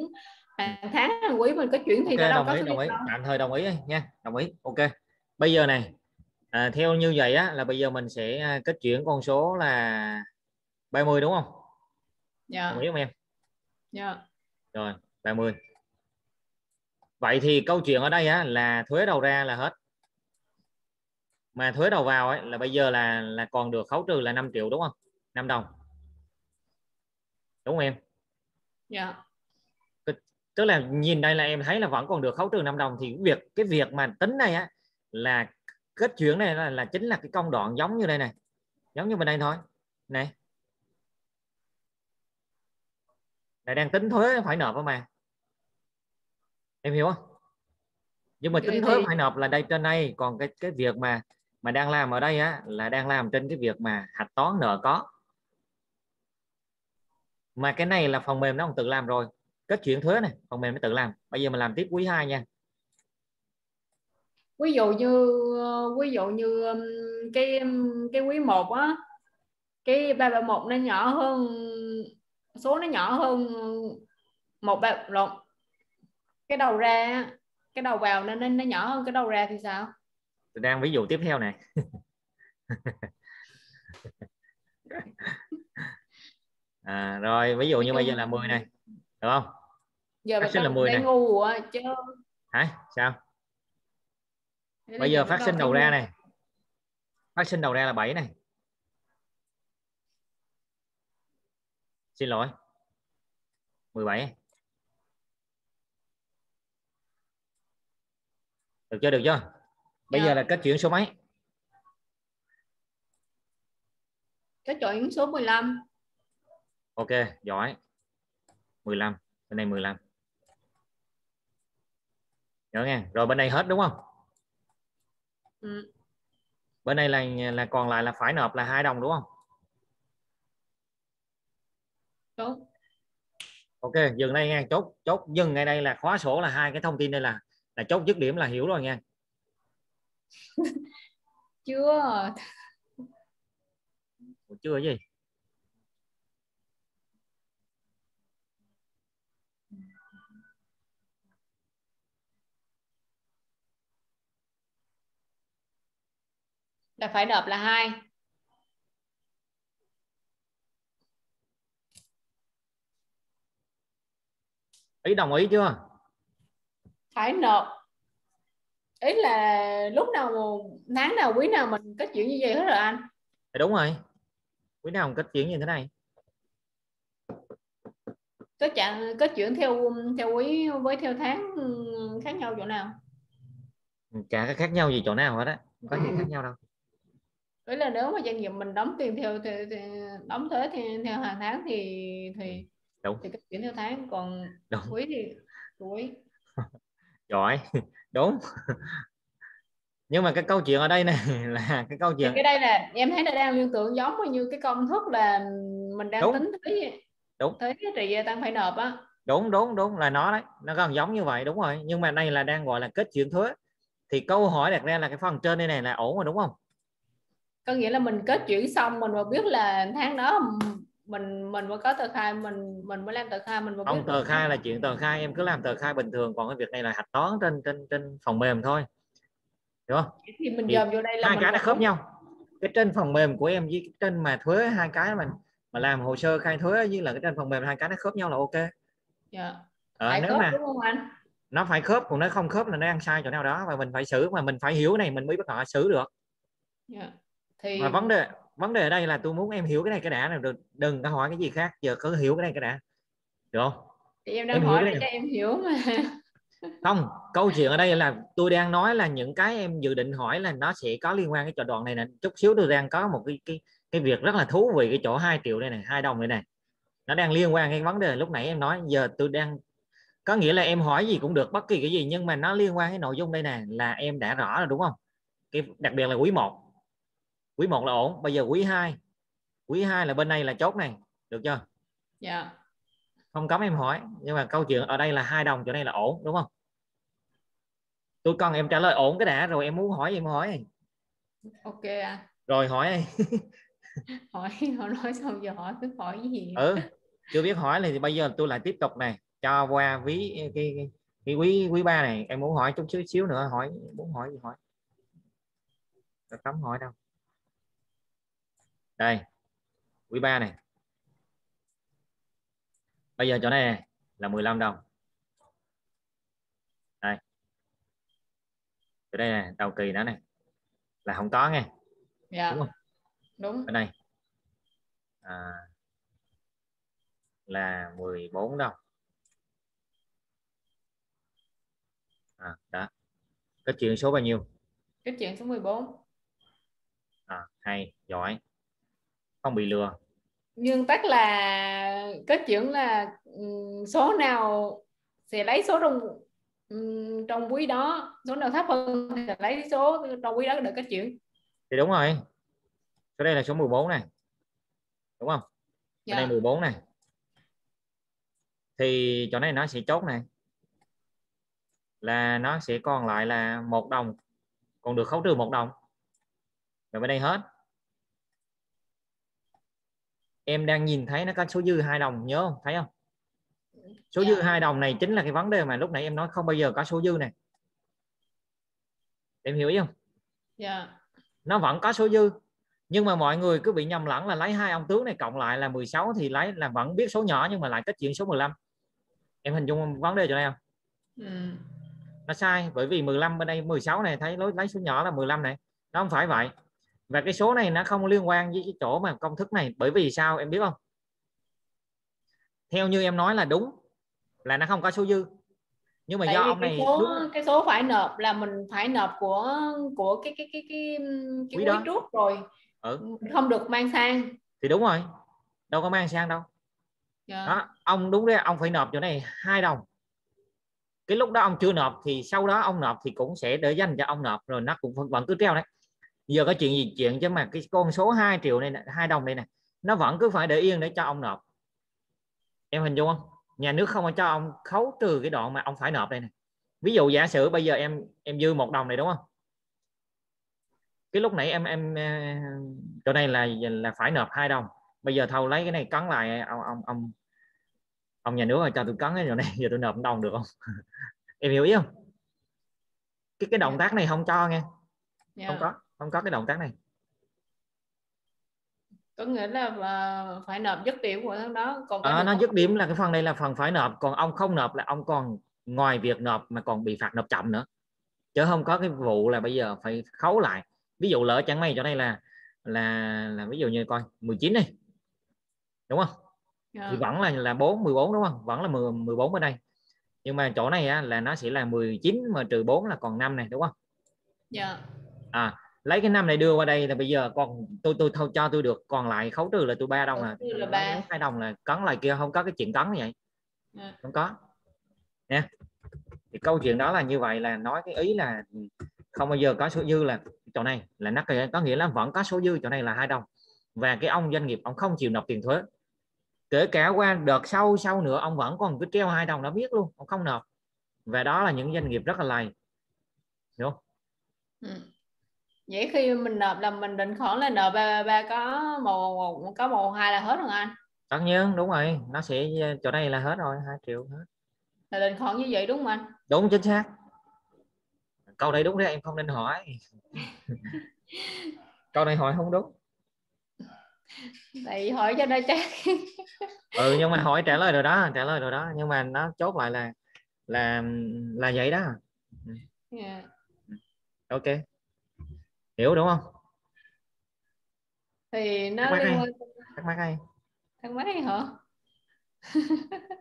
Speaker 3: hàng tháng hàng quý mình có chuyển thì
Speaker 1: ok
Speaker 3: nó đâu
Speaker 1: đồng
Speaker 3: có
Speaker 1: ý đồng ý. tạm thời đồng ý nha đồng ý. Ok bây giờ này à, theo như vậy á là bây giờ mình sẽ à, kết chuyển con số là 30 đúng không?
Speaker 3: Dạ.
Speaker 1: Đồng ý không em?
Speaker 3: Dạ.
Speaker 1: Rồi 30 vậy thì câu chuyện ở đây á là thuế đầu ra là hết mà thuế đầu vào ấy là bây giờ là là còn được khấu trừ là 5 triệu đúng không? 5 đồng. Đúng không em?
Speaker 3: Dạ.
Speaker 1: Tức là nhìn đây là em thấy là vẫn còn được khấu trừ 5 đồng. Thì cái việc cái việc mà tính này á là kết chuyển này là, là chính là cái công đoạn giống như đây này. Giống như bên đây thôi. Này này đang tính thuế phải nộp mà em hiểu không? Nhưng mà tính thuế
Speaker 3: thì-
Speaker 1: phải nộp là đây trên đây. Còn cái cái việc mà mà đang làm ở đây á, là đang làm trên cái việc mà hạch toán nợ có. Mà cái này là phần mềm nó còn tự làm rồi. Kết chuyển thuế này, phần mềm nó tự làm. Bây giờ mình làm tiếp quý 2 nha.
Speaker 3: Ví dụ như, ví dụ như um, cái um, cái quý 1 á, cái 331 nó nhỏ hơn, số nó nhỏ hơn một ba, lộn. Cái đầu ra cái đầu vào nên nó nhỏ hơn cái đầu ra thì sao?
Speaker 1: Tôi đang ví dụ tiếp theo này. À, rồi ví dụ như bây giờ là 10 này được không?
Speaker 3: Giờ
Speaker 1: Phát sinh là
Speaker 3: con
Speaker 1: 10
Speaker 3: thấy
Speaker 1: này.
Speaker 3: ngu quá chứ
Speaker 1: hả? Sao?
Speaker 3: Thế
Speaker 1: bây giờ phát sinh đầu ra này. Phát sinh đầu ra là 7 này. Xin lỗi. 17 được chưa được chưa bây
Speaker 3: Dạ.
Speaker 1: giờ là kết chuyển số mấy?
Speaker 3: Cái chỗ yến số 15
Speaker 1: ok giỏi. 15 bên này 15 nhớ nghe rồi bên này hết đúng không?
Speaker 3: Ừ.
Speaker 1: bên này là là còn lại là phải nộp là hai đồng đúng không?
Speaker 3: Đúng.
Speaker 1: Ok dừng đây nha chốt chốt dừng ngay đây là khóa sổ là hai cái thông tin đây là là chốt dứt điểm là hiểu rồi nha
Speaker 3: chưa.
Speaker 1: Ủa, chưa gì?
Speaker 3: Là phải nộp là hai.
Speaker 1: Ý đồng ý chưa?
Speaker 3: Phải nộp ý là lúc nào tháng nào quý nào mình kết chuyện như vậy hết rồi anh?
Speaker 1: Thì đúng rồi. Quý nào kết chuyển như thế này?
Speaker 3: Kết trạng kết chuyển theo theo quý với theo tháng ừ, khác nhau chỗ nào?
Speaker 1: Chả khác nhau gì chỗ nào hết á. Không có gì khác nhau đâu.
Speaker 3: Ý là nếu mà doanh nghiệp mình đóng tiền theo, theo, theo đóng thuế theo, theo hàng tháng thì thì
Speaker 1: Đúng.
Speaker 3: thì kết chuyển theo tháng. Còn
Speaker 1: Đúng.
Speaker 3: quý thì quý
Speaker 1: giỏi. Đúng. Nhưng mà cái câu chuyện ở đây này là cái câu
Speaker 3: thì
Speaker 1: chuyện
Speaker 3: cái đây là em thấy là đang liên tưởng giống như cái công thức là mình đang
Speaker 1: Đúng.
Speaker 3: tính thuế
Speaker 1: Đúng.
Speaker 3: thuế giá trị gia tăng phải nộp á.
Speaker 1: Đúng đúng đúng là nó đấy. Nó gần giống như vậy đúng rồi. Nhưng mà đây là đang gọi là kết chuyển thuế. Thì câu hỏi đặt ra là cái phần trên đây này là ổn rồi đúng không?
Speaker 3: Có nghĩa là mình kết chuyển xong mình mà biết là tháng đó mình mình mới có tờ khai mình mình mới làm tờ khai mình mới
Speaker 1: không tờ khai là chuyện tờ khai em cứ làm tờ khai bình thường còn cái việc này là hạch toán trên trên trên phần mềm thôi. Hiểu không?
Speaker 3: Thì mình dòm vô đây là
Speaker 1: hai cái nó khớp nhau. Cái trên phần mềm của em với cái trên mà thuế hai cái mình mà làm hồ sơ khai thuế với là cái trên phần mềm hai cái nó khớp nhau là ok.
Speaker 3: Dạ.
Speaker 1: Ờ,
Speaker 3: phải
Speaker 1: nếu
Speaker 3: khớp
Speaker 1: mà
Speaker 3: đúng không anh?
Speaker 1: Nó phải khớp còn nó không khớp là nó đang sai chỗ nào đó và mình phải xử mà mình phải hiểu này mình mới bắt họ xử được.
Speaker 3: Dạ. thì
Speaker 1: mà vấn đề vấn đề ở đây là tôi muốn em hiểu cái này cái đã này đừng, đừng có hỏi cái gì khác giờ cứ hiểu cái này cái đã. Được không?
Speaker 3: Thì em đang
Speaker 1: em
Speaker 3: hỏi để cho em hiểu mà.
Speaker 1: Không câu chuyện ở đây là tôi đang nói là những cái em dự định hỏi là nó sẽ có liên quan cái chỗ đoạn này nè. Chút xíu tôi đang có một cái cái cái việc rất là thú vị cái chỗ 2 triệu đây này hai đồng đây này nó đang liên quan cái vấn đề lúc nãy em nói giờ tôi đang có nghĩa là em hỏi gì cũng được bất kỳ cái gì nhưng mà nó liên quan cái nội dung đây nè là em đã rõ rồi đúng không? Cái đặc biệt là quý 1 quý 1 là ổn. Bây giờ quý 2 quý 2 là bên đây là chốt này. Được chưa?
Speaker 3: Dạ.
Speaker 1: Không cấm em hỏi. Nhưng mà câu chuyện ở đây là hai đồng chỗ này là ổn đúng không? Tôi cần em trả lời ổn cái đã rồi em muốn hỏi em hỏi.
Speaker 3: Ok à.
Speaker 1: rồi hỏi
Speaker 3: hỏi họ nói xong giờ hỏi cứ hỏi cái gì?
Speaker 1: Ừ chưa biết hỏi thì bây giờ tôi lại tiếp tục này cho qua ví cái, cái, cái quý quý ba này em muốn hỏi chút xíu xíu nữa hỏi muốn hỏi gì hỏi? Cấm hỏi đâu đây quý ba này. Bây giờ chỗ này là 15 đồng. Đây. Chỗ đây này đầu kỳ đó này. Là không có nghe.
Speaker 3: Dạ.
Speaker 1: Đúng không?
Speaker 3: Đúng.
Speaker 1: Ở đây. À, là 14 đồng. À, đó. Cái chuyện số bao nhiêu?
Speaker 3: Cái chuyện số 14
Speaker 1: à, hay giỏi không bị lừa.
Speaker 3: Nguyên tắc là kết chuyện là ừm, số nào sẽ lấy số trong ừm, trong quý đó số nào thấp hơn thì lấy số trong quý đó để kết chuyện
Speaker 1: thì đúng rồi. Số đây là số 14 này. Đúng không?
Speaker 3: Dạ.
Speaker 1: Đây 14 này. Thì chỗ này nó sẽ chốt này. Là nó sẽ còn lại là một đồng. Còn được khấu trừ một đồng. Rồi bên đây hết em đang nhìn thấy nó có số dư hai đồng nhớ không? Thấy không? Số dư
Speaker 3: Dạ.
Speaker 1: hai đồng này chính là cái vấn đề mà lúc nãy em nói không bao giờ có số dư này. Em hiểu ý không?
Speaker 3: Dạ.
Speaker 1: Nó vẫn có số dư nhưng mà mọi người cứ bị nhầm lẫn là lấy hai ông tướng này cộng lại là 16 thì lấy là vẫn biết số nhỏ nhưng mà lại kết chuyện số 15 em hình dung vấn đề chỗ này không?
Speaker 3: Ừm,
Speaker 1: nó sai bởi vì 15 bên đây 16 này thấy lấy lấy số nhỏ là 15 này. Nó không phải vậy và cái số này nó không liên quan với cái chỗ mà công thức này bởi vì sao em biết không? Theo như em nói là đúng là nó không có số dư. Nhưng mà
Speaker 3: tại
Speaker 1: do ông
Speaker 3: cái
Speaker 1: này
Speaker 3: số
Speaker 1: đúng
Speaker 3: cái số phải nộp là mình phải nộp của của cái cái cái cái cái
Speaker 1: Quý đó.
Speaker 3: trước rồi.
Speaker 1: Ừ,
Speaker 3: không được mang sang.
Speaker 1: Thì đúng rồi. Đâu có mang sang đâu.
Speaker 3: Dạ.
Speaker 1: đó ông đúng đấy ông phải nộp chỗ này hai đồng. Cái lúc đó ông chưa nộp thì sau đó ông nộp thì cũng sẽ để dành cho ông nộp rồi nó cũng vẫn cứ treo đấy giờ có chuyện gì chuyện chứ mà cái con số 2 triệu này hai đồng này nó vẫn cứ phải để yên để cho ông nộp. Em hình dung không? Nhà nước không cho ông khấu trừ cái đoạn mà ông phải nộp đây này ví dụ giả sử bây giờ em em dư một đồng này đúng không? Cái lúc nãy em em ờ, chỗ này là là phải nộp hai đồng. Bây giờ thầu lấy cái này cắn lại ông ông ông ông nhà nước ơi cho tôi cắn cái chỗ này giờ tôi nộp đồng được không? Em hiểu ý không? Cái cái động tác này không cho nghe.
Speaker 3: Dạ.
Speaker 1: không có không có cái động tác này.
Speaker 3: Có nghĩa là ờ, phải nộp dứt điểm của tháng đó. Còn
Speaker 1: à, nó
Speaker 3: không?
Speaker 1: dứt điểm là cái phần này là phần phải nộp. Còn ông không nộp là ông còn ngoài việc nộp mà còn bị phạt nộp chậm nữa. Chứ không có cái vụ là bây giờ phải khấu lại. Ví dụ lỡ chẳng may chỗ này là là là ví dụ như coi 19 này đúng không?
Speaker 3: Dạ.
Speaker 1: thì vẫn là là 4 14 đúng không? Vẫn là 10, 14 bên đây. Nhưng mà chỗ này á, là nó sẽ là 19 mà trừ 4 là còn 5 này đúng không?
Speaker 3: Dạ.
Speaker 1: À lấy cái năm này đưa qua đây là bây giờ còn tôi tôi thôi cho tôi được còn lại khấu trừ là tôi ba đồng là
Speaker 3: trừ là
Speaker 1: hai đồng là cấn lại kia không có cái chuyện cấn như vậy.
Speaker 3: Dạ.
Speaker 1: không có. Nha. Thì câu chuyện đó là như vậy là nói cái ý là không bao giờ có số dư là chỗ này là nó có- nghĩa là vẫn có số dư chỗ này là hai đồng. Và cái ông doanh nghiệp ông không chịu nộp tiền thuế. Kể cả qua đợt sau sau nữa ông vẫn còn cứ treo hai đồng đó biết luôn ông không nộp. Và đó là những doanh nghiệp rất là lầy. Hiểu không?
Speaker 3: Ừ. vậy khi mình nộp là mình định khoản là nợ ba ba có một, một có một hai là hết rồi anh?
Speaker 1: Tất nhiên đúng rồi. Nó sẽ chỗ này là hết rồi hai triệu hết.
Speaker 3: Là định khoản như vậy đúng không anh?
Speaker 1: Đúng chính xác. Câu này đúng đấy em không nên hỏi. Câu này hỏi không đúng.
Speaker 3: Tại hỏi cho nó chắc.
Speaker 1: Ừ nhưng mà hỏi trả lời rồi đó trả lời rồi đó. Nhưng mà nó chốt lại là là là vậy đó.
Speaker 3: Dạ.
Speaker 1: ok hiểu đúng không?
Speaker 3: Thì nó
Speaker 1: Thắc mắc
Speaker 3: liên quan
Speaker 1: thắc mắc hay?
Speaker 3: Thắc mắc hay hả?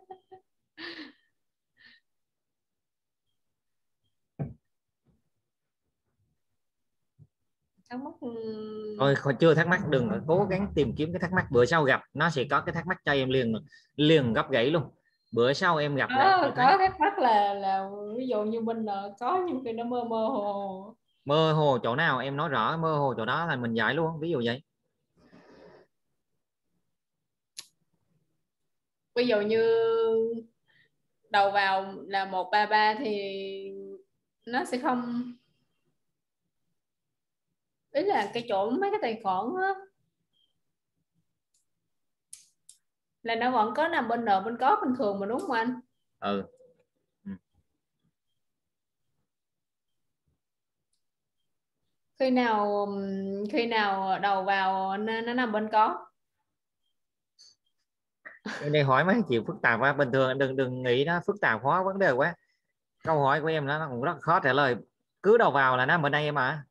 Speaker 3: Thắc mắc
Speaker 1: thôi khỏi chưa thắc mắc đừng cố gắng tìm kiếm cái thắc mắc. Bữa sau gặp nó sẽ có cái thắc mắc cho em liền liền gấp gãy luôn. Bữa sau em gặp
Speaker 3: có
Speaker 1: lại
Speaker 3: có thắc mắc là là ví dụ như bên nợ có nhưng khi nó mơ mơ hồ
Speaker 1: mơ hồ chỗ nào em nói rõ mơ hồ chỗ đó là mình giải luôn ví dụ vậy.
Speaker 3: Ví dụ như đầu vào là một ba ba thì nó sẽ không ý là cái chỗ mấy cái tài khoản á là nó vẫn có nằm bên nợ bên có bình thường mà đúng không anh?
Speaker 1: Ừ
Speaker 3: khi nào khi nào đầu vào nó, nó nằm bên có?
Speaker 1: Em đây hỏi mấy chuyện phức tạp quá. Bình thường đừng đừng nghĩ nó phức tạp hóa vấn đề quá. Câu hỏi của em nó cũng rất khó trả lời. Cứ đầu vào là nó bên đây em à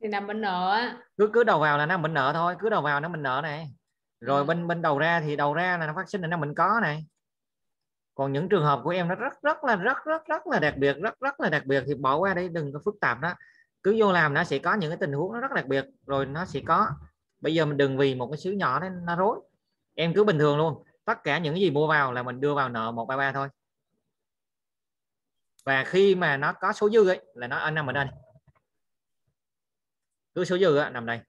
Speaker 3: thì nằm bên nợ
Speaker 1: cứ cứ đầu vào là nó mình nợ thôi. Cứ đầu vào nó mình nợ này. Rồi
Speaker 3: Ừ.
Speaker 1: bên bên đầu ra thì đầu ra là nó phát sinh là nó mình có này. Còn những trường hợp của em nó rất rất là rất rất rất là đặc biệt rất rất là đặc biệt thì bỏ qua đi. Đừng có phức tạp đó cứ vô làm nó sẽ có những cái tình huống nó rất đặc biệt. Rồi nó sẽ có bây giờ mình đừng vì một cái xíu nhỏ nó, nó rối. Em cứ bình thường luôn. Tất cả những gì mua vào là mình đưa vào nợ 133 thôi. Và khi mà nó có số dư ấy là nó nằm ở đây cứ số dư á, nằm đây.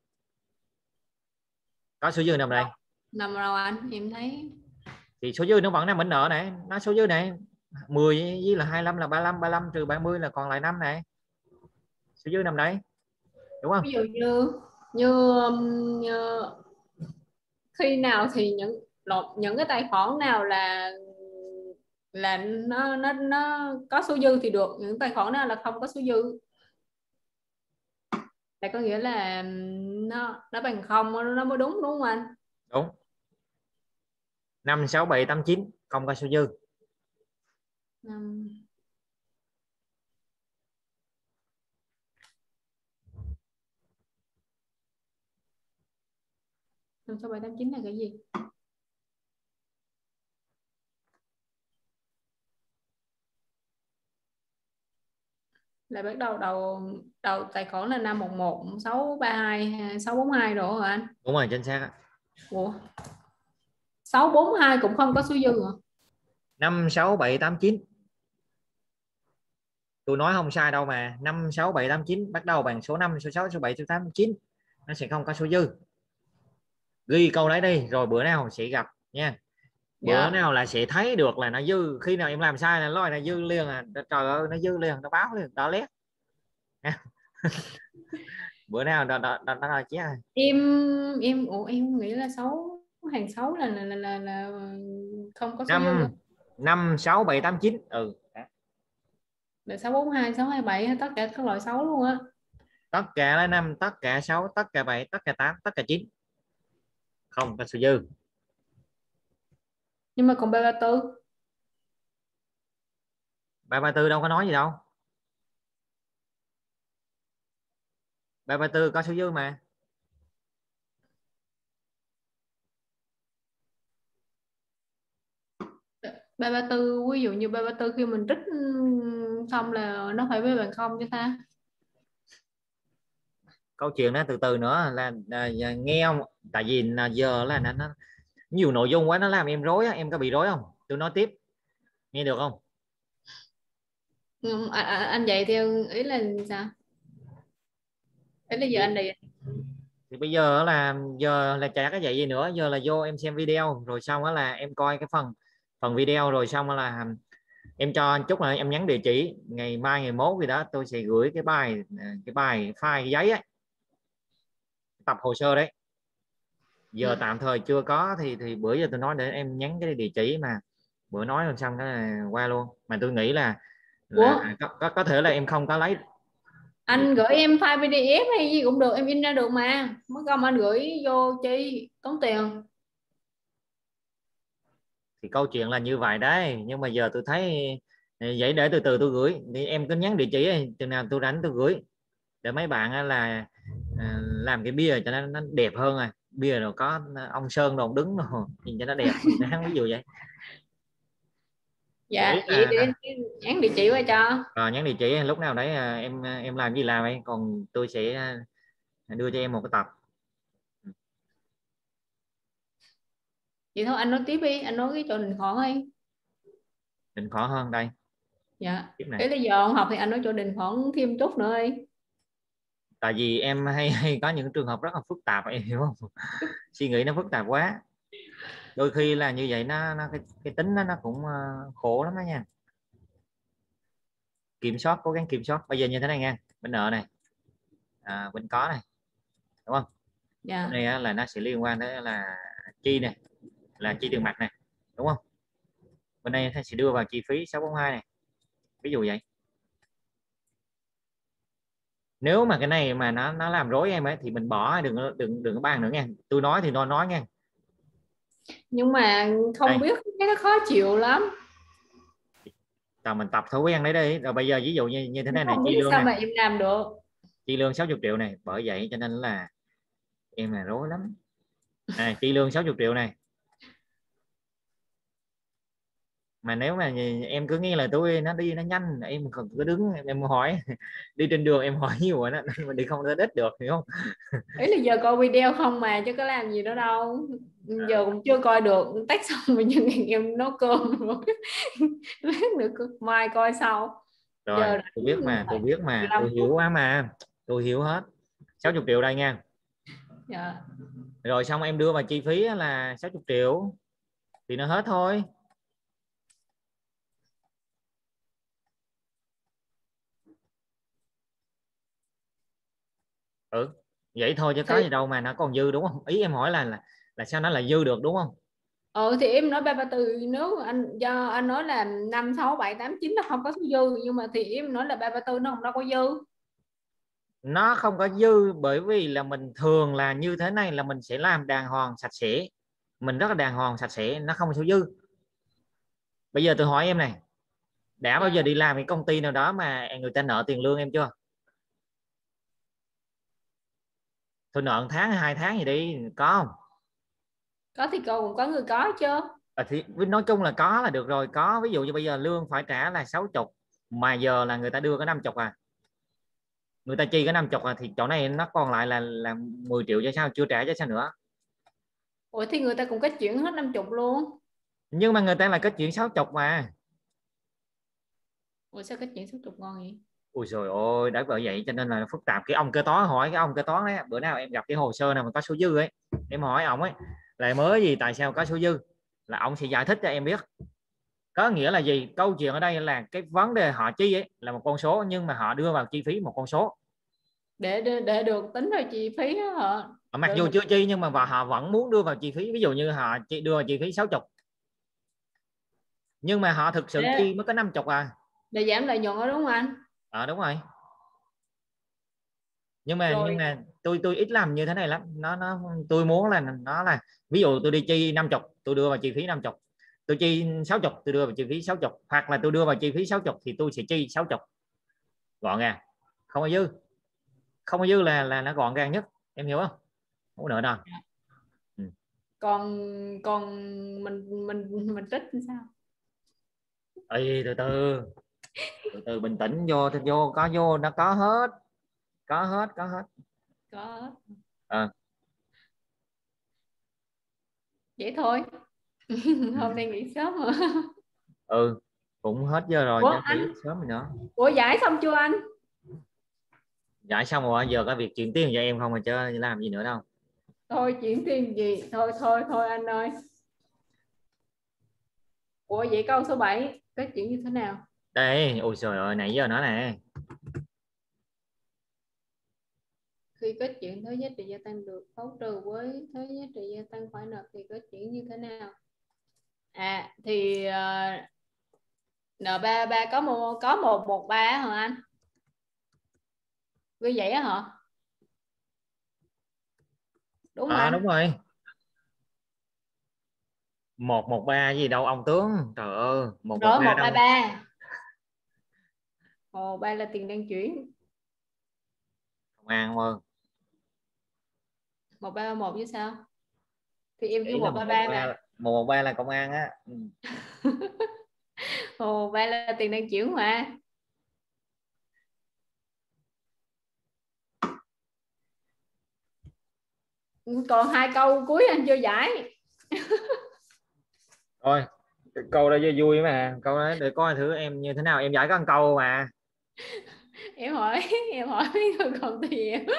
Speaker 1: Có số dư nằm đây.
Speaker 3: Nằm đâu anh em thấy.
Speaker 1: Thì số dư nó vẫn nằm ở nợ này nó số dư này 10 với là 25 là 35 35 trừ 30 là còn lại 5 này số dư năm đây đúng không?
Speaker 3: Ví dụ như như, um, như khi nào thì những những cái tài khoản nào là là nó nó nó có số dư thì được những tài khoản nào là không có số dư. Là có nghĩa là um, nó nó bằng không nó mới đúng đúng không anh?
Speaker 1: Đúng. Năm sáu bảy tám chín không có số dư.
Speaker 3: 5 Đường số 789 là cái gì? Là bắt đầu đầu đầu tài khoản là 511 632 642 rồi hả anh?
Speaker 1: Đúng rồi, chính xác ạ.
Speaker 3: Ủa. 642 cũng không có số dư hả?
Speaker 1: 5 6 7 8 9. Tôi nói không sai đâu mà, 5 6 7 8 9 bắt đầu bằng số năm số sáu số bảy số 8, 9 nó sẽ không có số dư ghi câu đấy đi rồi bữa nào sẽ gặp nha. Bữa
Speaker 3: Dạ.
Speaker 1: nào là sẽ thấy được là nó dư. Khi nào em làm sai là lôi là dư liền à. Trời ơi nó dư liền nó báo liền đó lét. Bữa nào đó đó đó, đó, đó rồi
Speaker 3: em em ủa em nghĩ là sáu hàng sáu là là, là là là không có số dư
Speaker 1: năm năm sáu bảy tám chín. Ừ.
Speaker 3: Là sáu bốn hai sáu hai bảy tất cả các loại sáu luôn á?
Speaker 1: Tất cả là năm tất cả sáu tất cả bảy tất cả tám tất cả chín không có số dư.
Speaker 3: Nhưng mà còn ba ba tư.
Speaker 1: Ba ba tư đâu có nói gì đâu. Ba ba tư có số dư mà.
Speaker 3: Ba ba tư ví dụ như ba ba tư khi mình trích ừm, xong là nó phải với bằng không chứ ta
Speaker 1: câu chuyện đó từ từ nữa là, là, là nghe không tại vì là giờ là nó, nó nhiều nội dung quá nó làm em rối em có bị rối không? Tôi nói tiếp nghe được không?
Speaker 3: Ừ, à, à, anh dạy theo ý là sao? Ý là giờ anh đi
Speaker 1: thì bây giờ là giờ là chả có dạy gì nữa giờ là vô em xem video rồi xong đó là em coi cái phần phần video rồi xong đó là em cho chút là em nhắn địa chỉ ngày mai ngày mốt gì đó tôi sẽ gửi cái bài cái bài file giấy ấy tập hồ sơ đấy. Giờ
Speaker 3: Ừ.
Speaker 1: tạm thời chưa có thì thì bữa giờ tôi nói để em nhắn cái địa chỉ mà bữa nói làm xong cái qua luôn. Mà tôi nghĩ là, là có, có có thể là em không có lấy.
Speaker 3: Anh gửi em file PDF hay gì cũng được em in ra được mà. Mất công anh gửi vô chi tốn tiền.
Speaker 1: Thì câu chuyện là như vậy đấy nhưng mà giờ tôi thấy ừ, vậy để từ từ tôi gửi. Thì em cứ nhắn địa chỉ chừng nào tôi rảnh tôi gửi. Để mấy bạn là à, làm cái bia cho nó, nó đẹp hơn à. Bia rồi có ông sơn đồng đứng rồi nhìn cho nó đẹp đáng ví dụ vậy.
Speaker 3: Dạ
Speaker 1: là-
Speaker 3: để nhắn địa chỉ qua cho.
Speaker 1: Rồi nhắn địa chỉ lúc nào đấy à, em em làm gì làm ấy còn tôi sẽ à, đưa cho em một cái tập.
Speaker 3: Vậy thôi anh nói tiếp đi anh nói cái chỗ định khoản đi.
Speaker 1: Định khó hơn đây.
Speaker 3: Dạ. Cái là giờ ông học thì anh nói chỗ định khoản thêm chút nữa đi
Speaker 1: tại vì em hay, hay có những trường hợp rất là phức tạp em hiểu không? Suy nghĩ nó phức tạp quá. Đôi khi là như vậy nó, nó cái, cái tính nó nó cũng ờ, khổ lắm đó nha. Kiểm soát cố gắng kiểm soát. Bây giờ như thế này nha bên nợ này. À, bên có này đúng không?
Speaker 3: Dạ.
Speaker 1: Bên này là nó sẽ liên quan tới là chi này là chi tiền mặt này đúng không? Bên đây nó sẽ đưa vào chi phí 642 này. Ví dụ vậy nếu mà cái này mà nó nó làm rối em ấy thì mình bỏ đừng đừng đừng có bàn nữa nha. Tôi nói thì tôi nói nha.
Speaker 3: Nhưng mà không
Speaker 1: Đây.
Speaker 3: biết cái nó khó chịu lắm.
Speaker 1: Rồi mình tập thói quen đấy đi rồi bây giờ ví dụ như như thế này này chi lương
Speaker 3: sao
Speaker 1: này
Speaker 3: mà em làm được.
Speaker 1: Chi lương 60 triệu này. Bởi vậy cho nên là em là rối lắm. Này chi lương 60 triệu này mà nếu mà em cứ nghe lời tôi nó đi nó nhanh em còn cứ đứng em, em hỏi. Đi trên đường em hỏi nhiều rồi đó mình đi không tới đích được hiểu không?
Speaker 3: Ý là giờ coi video không mà chứ có làm gì nữa đâu. Giờ cũng chưa coi được tách xong mà nhưng em nấu cơm rồi. Lát nữa mai coi sau.
Speaker 1: Rồi
Speaker 3: Giờ
Speaker 1: tôi biết mà tôi biết mà tôi
Speaker 3: 15
Speaker 1: hiểu quá mà tôi hiểu hết. 60 triệu đây nha.
Speaker 3: Dạ.
Speaker 1: rồi xong em đưa vào chi phí là 60 triệu thì nó hết thôi ừ vậy thôi chứ có
Speaker 3: Thì-
Speaker 1: gì đâu mà nó còn dư đúng không? Ý em hỏi là là, là sao nó lại dư được đúng không?
Speaker 3: Ờ thì em nói ba ba từ nếu anh do anh nói là năm sáu bảy tám chín nó không có số dư nhưng mà thì em nói là ba ba tư nó không đâu có dư.
Speaker 1: Nó không có dư bởi vì là mình thường là như thế này là mình sẽ làm đàng hoàng sạch sẽ. Mình rất là đàng hoàng sạch sẽ nó không có số dư. Bây giờ tôi hỏi em này đã bao giờ đi làm cái công ty nào đó mà người ta nợ tiền lương em chưa tôi nợ tháng hai tháng gì đi có không?
Speaker 3: Có thì cô cũng có người có chứ.
Speaker 1: À, thì nói chung là có là được rồi có. Ví dụ như bây giờ lương phải trả là 60 mà giờ là người ta đưa có 50 à. Người ta chi có 50 à thì chỗ này nó còn lại là là 10 triệu cho sao chưa trả cho sao nữa.
Speaker 3: Ủa thì người ta cũng kết chuyển hết năm chục luôn.
Speaker 1: Nhưng mà người ta là kết chuyện 60 mà.
Speaker 3: Ủa sao kết chuyển sáu chục ngon vậy
Speaker 1: ui rồi ôi đã bởi vậy cho nên là phức tạp. Cái ông kế toán hỏi cái ông kế toán đấy bữa nào em gặp cái hồ sơ nào mà có số dư ấy em hỏi ông ấy là mới gì tại sao có số dư? Là ông sẽ giải thích cho em biết. Có nghĩa là gì? Câu chuyện ở đây là cái vấn đề họ chi ấy là một con số nhưng mà họ đưa vào chi phí một con số.
Speaker 3: Để để, để được tính vào chi phí
Speaker 1: Ờ, mặc
Speaker 3: Để
Speaker 1: dù chưa chi nhưng mà họ vẫn muốn đưa vào chi phí. Ví dụ như họ chi đưa vào chi phí 60 nhưng mà họ thực sự
Speaker 3: Để-
Speaker 1: chi mới có 50 à?
Speaker 3: để giảm lợi nhuận đó đúng không anh
Speaker 1: ờ đúng rồi. Nhưng mà
Speaker 3: Rồi.
Speaker 1: nhưng mà tôi tôi ít làm như thế này lắm. Nó nó tôi muốn là nó là ví dụ tôi đi chi 50 tôi đưa vào chi phí 50 tôi chi 60 tôi đưa vào chi phí 60 hoặc là tôi đưa vào chi phí 60 thì tôi sẽ chi 60 gọn gàng. Không có dư. Không có dư là là nó gọn gàng nhất. Em hiểu không? Không nợ nào
Speaker 3: còn còn mình mình mình trích sao?
Speaker 1: Ê, từ từ từ từ bình tĩnh vô thì vô có vô nó có hết. Có hết có hết.
Speaker 3: Có
Speaker 1: Ờ.
Speaker 3: vậy thôi. Hôm nay nghỉ sớm mà.
Speaker 1: Ừ cũng hết giờ rồi
Speaker 3: Ủa, anh-
Speaker 1: sớm rồi nữa
Speaker 3: ủa giải xong chưa anh?
Speaker 1: Giải xong rồi giờ có việc chuyển tiền cho em không mà chứ làm gì nữa đâu.
Speaker 3: Thôi chuyển tiền gì? Thôi thôi thôi anh ơi. Ủa vậy câu số 7 kết chuyển như thế nào
Speaker 1: đây ôi trời ơi nãy giờ nó nè
Speaker 3: khi có chuyển thuế giá trị gia tăng được khấu trừ với thuế giá trị gia tăng phải nợ thì có chuyển như thế nào à thì uh, ba ba có một có 113 hả anh? Như vậy hả? Đúng
Speaker 1: à, rồi. một một ba gì đâu ông tướng. Trời ơi, một một ba Ồ,
Speaker 3: ba là tiền đang chuyển.
Speaker 1: Công an
Speaker 3: ơn. 131 chứ sao? Thì em kêu 133 mà.
Speaker 1: 113 là công an á. Ừ.
Speaker 3: Ồ, ba là tiền đang chuyển mà. Ừ, còn hai câu cuối anh chưa giải.
Speaker 1: Thôi, câu đó cho vui mà câu đó để coi thử em như thế nào em giải có một câu mà
Speaker 3: em hỏi em hỏi mấy người còn em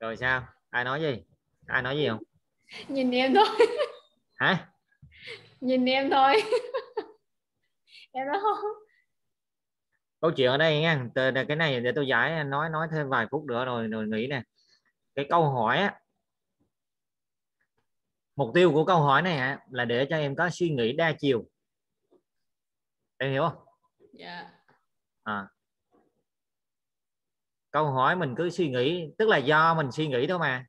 Speaker 1: rồi sao? Ai nói gì? Ai nói gì không?
Speaker 3: Nhìn em thôi.
Speaker 1: Hả?
Speaker 3: Nhìn em thôi. Em nói không?
Speaker 1: Câu chuyện ở đây nha. Từ cái này để tôi giải nói nói thêm vài phút nữa rồi rồi nghĩ nè. Cái câu hỏi á. Mục tiêu của câu hỏi này á, là để cho em có suy nghĩ đa chiều em hiểu không?
Speaker 3: Dạ.
Speaker 1: À. câu hỏi mình cứ suy nghĩ tức là do mình suy nghĩ thôi mà.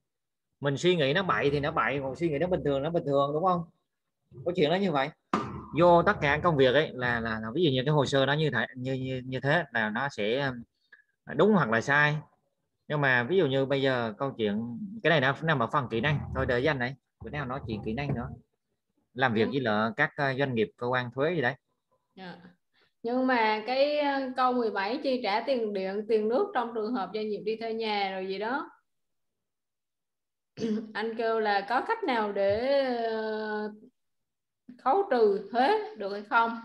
Speaker 1: Mình suy nghĩ nó bậy thì nó bậy còn suy nghĩ nó bình thường nó bình thường đúng không? Có chuyện đó như vậy. Vô tất cả công việc ấy là là, là ví dụ như cái hồ sơ nó như thế như như, như thế là nó sẽ um, đúng hoặc là sai. Nhưng mà ví dụ như bây giờ câu chuyện cái này nó nằm ở phần kỹ năng. Thôi đợi danh này bữa nào nói chuyện kỹ năng nữa. Làm việc
Speaker 3: Ừ.
Speaker 1: với là các uh, doanh nghiệp cơ quan thuế gì đấy
Speaker 3: Dạ. Nhưng mà cái ờ, câu 17 chi trả tiền điện, tiền nước trong trường hợp doanh nghiệp đi thuê nhà rồi gì đó. Anh kêu là có cách nào để ờ, khấu trừ thuế được hay không?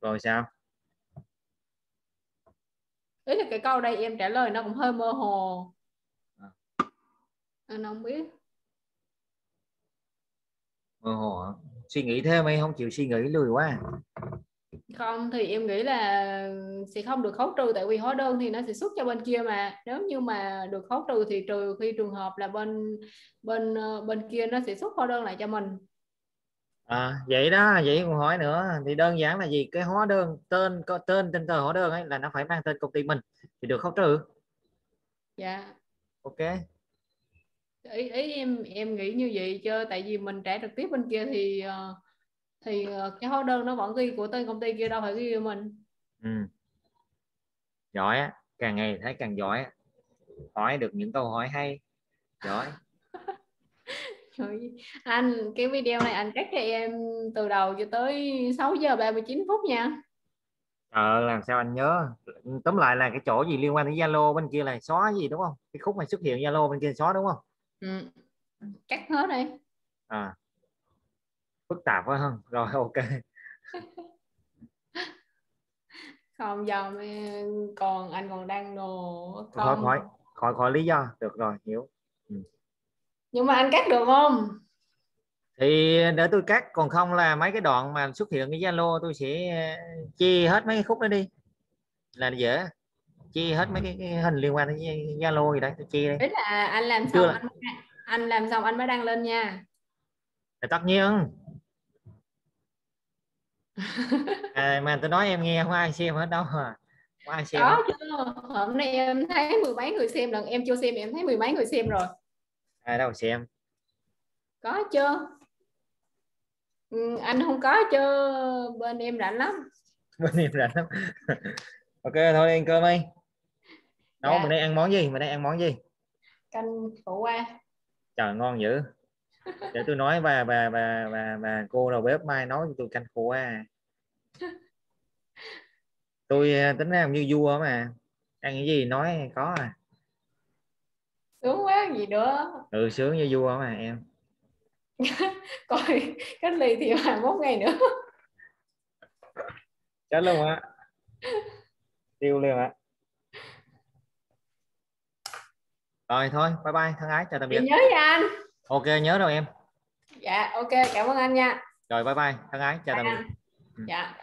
Speaker 1: rồi sao
Speaker 3: Ý là cái câu đây em trả lời nó cũng hơi mơ hồ.
Speaker 1: À.
Speaker 3: Anh không biết.
Speaker 1: Mơ hồ suy nghĩ thêm hay không? Chịu suy nghĩ lười quá.
Speaker 3: Không thì em nghĩ là sẽ không được khấu trừ tại vì hóa đơn thì nó sẽ xuất cho bên kia mà. Nếu như mà được khấu trừ thì trừ khi trường hợp là bên bên ờ, bên kia nó sẽ xuất hóa đơn lại cho mình.
Speaker 1: à, vậy đó vậy còn hỏi nữa. Thì đơn giản là gì? Cái hóa đơn tên có tên trên tờ hóa đơn ấy là nó phải mang tên công ty mình thì được khấu trừ.
Speaker 3: Dạ.
Speaker 1: ok
Speaker 3: ý ý em em nghĩ như vậy chứ tại vì mình trả trực tiếp bên kia thì ờ, thì ờ, cái hóa đơn nó vẫn ghi của tên công ty kia đâu phải ghi của mình.
Speaker 1: Ừ. giỏi á càng ngày thấy càng giỏi á. hỏi được những câu hỏi hay giỏi.
Speaker 3: Trời, anh cái video này anh cắt cho em từ đầu cho tới 6 giờ 39 phút nha.
Speaker 1: Ờ làm sao anh nhớ? Tóm lại là cái chỗ gì liên quan đến Zalo bên kia là xóa gì đúng không? Cái khúc này xuất hiện Zalo bên kia xóa đúng không
Speaker 3: ừ. cắt hết đi.
Speaker 1: À. Phức tạp quá hơn rồi ok.
Speaker 3: Không giờ còn anh còn đang đồ
Speaker 1: khỏi
Speaker 3: không?
Speaker 1: khỏi khỏi khỏi lý do. Được rồi hiểu.
Speaker 3: Nhưng mà anh cắt được không?
Speaker 1: Thì để tôi cắt còn không là mấy cái đoạn mà xuất hiện cái Zalo tôi sẽ ờ, chia hết mấy cái khúc đó đi. Là dễ chia hết mấy cái, cái hình liên quan đến Zalo gì đấy tôi chia đi
Speaker 3: ý là anh làm
Speaker 1: Chưa
Speaker 3: xong
Speaker 1: là-
Speaker 3: anh, anh làm xong anh mới đăng lên nha.
Speaker 1: Thì tất nhiên. À, mà tôi nói em nghe không ai xem hết đâu à. Không ai xem hết.
Speaker 3: có chưa hôm nay em thấy mười mấy người xem lần em chưa xem em thấy mười mấy người xem rồi.
Speaker 1: Ai đâu xem.
Speaker 3: Có chưa ừ, anh không có chưa bên em rảnh lắm.
Speaker 1: Bên em rảnh lắm. Ok thôi ăn cơm đi nấu
Speaker 3: Dạ.
Speaker 1: mình đây ăn món gì? Mình đây ăn món gì?
Speaker 3: Canh khổ qua.
Speaker 1: Trời ngon dữ. Để tôi nói bà bà bà bà, bà cô đầu bếp mai nói cho tôi canh khổ qua. Tôi à, tính làm như vua mà. Ăn cái gì nói có à.
Speaker 3: Sướng quá gì nữa?
Speaker 1: Ừ sướng như vua mà em.
Speaker 3: Coi cách ly thì 21 ngày nữa.
Speaker 1: Chết luôn á. Tiêu luôn á rồi thôi bye bye thân ái chào tạm
Speaker 3: chị
Speaker 1: biệt.
Speaker 3: nhớ nha anh.
Speaker 1: Ok nhớ rồi em.
Speaker 3: Dạ ok cảm ơn anh nha.
Speaker 1: Rồi bye bye thân ái chào
Speaker 3: Bye
Speaker 1: tạm biệt.
Speaker 3: anh. dạ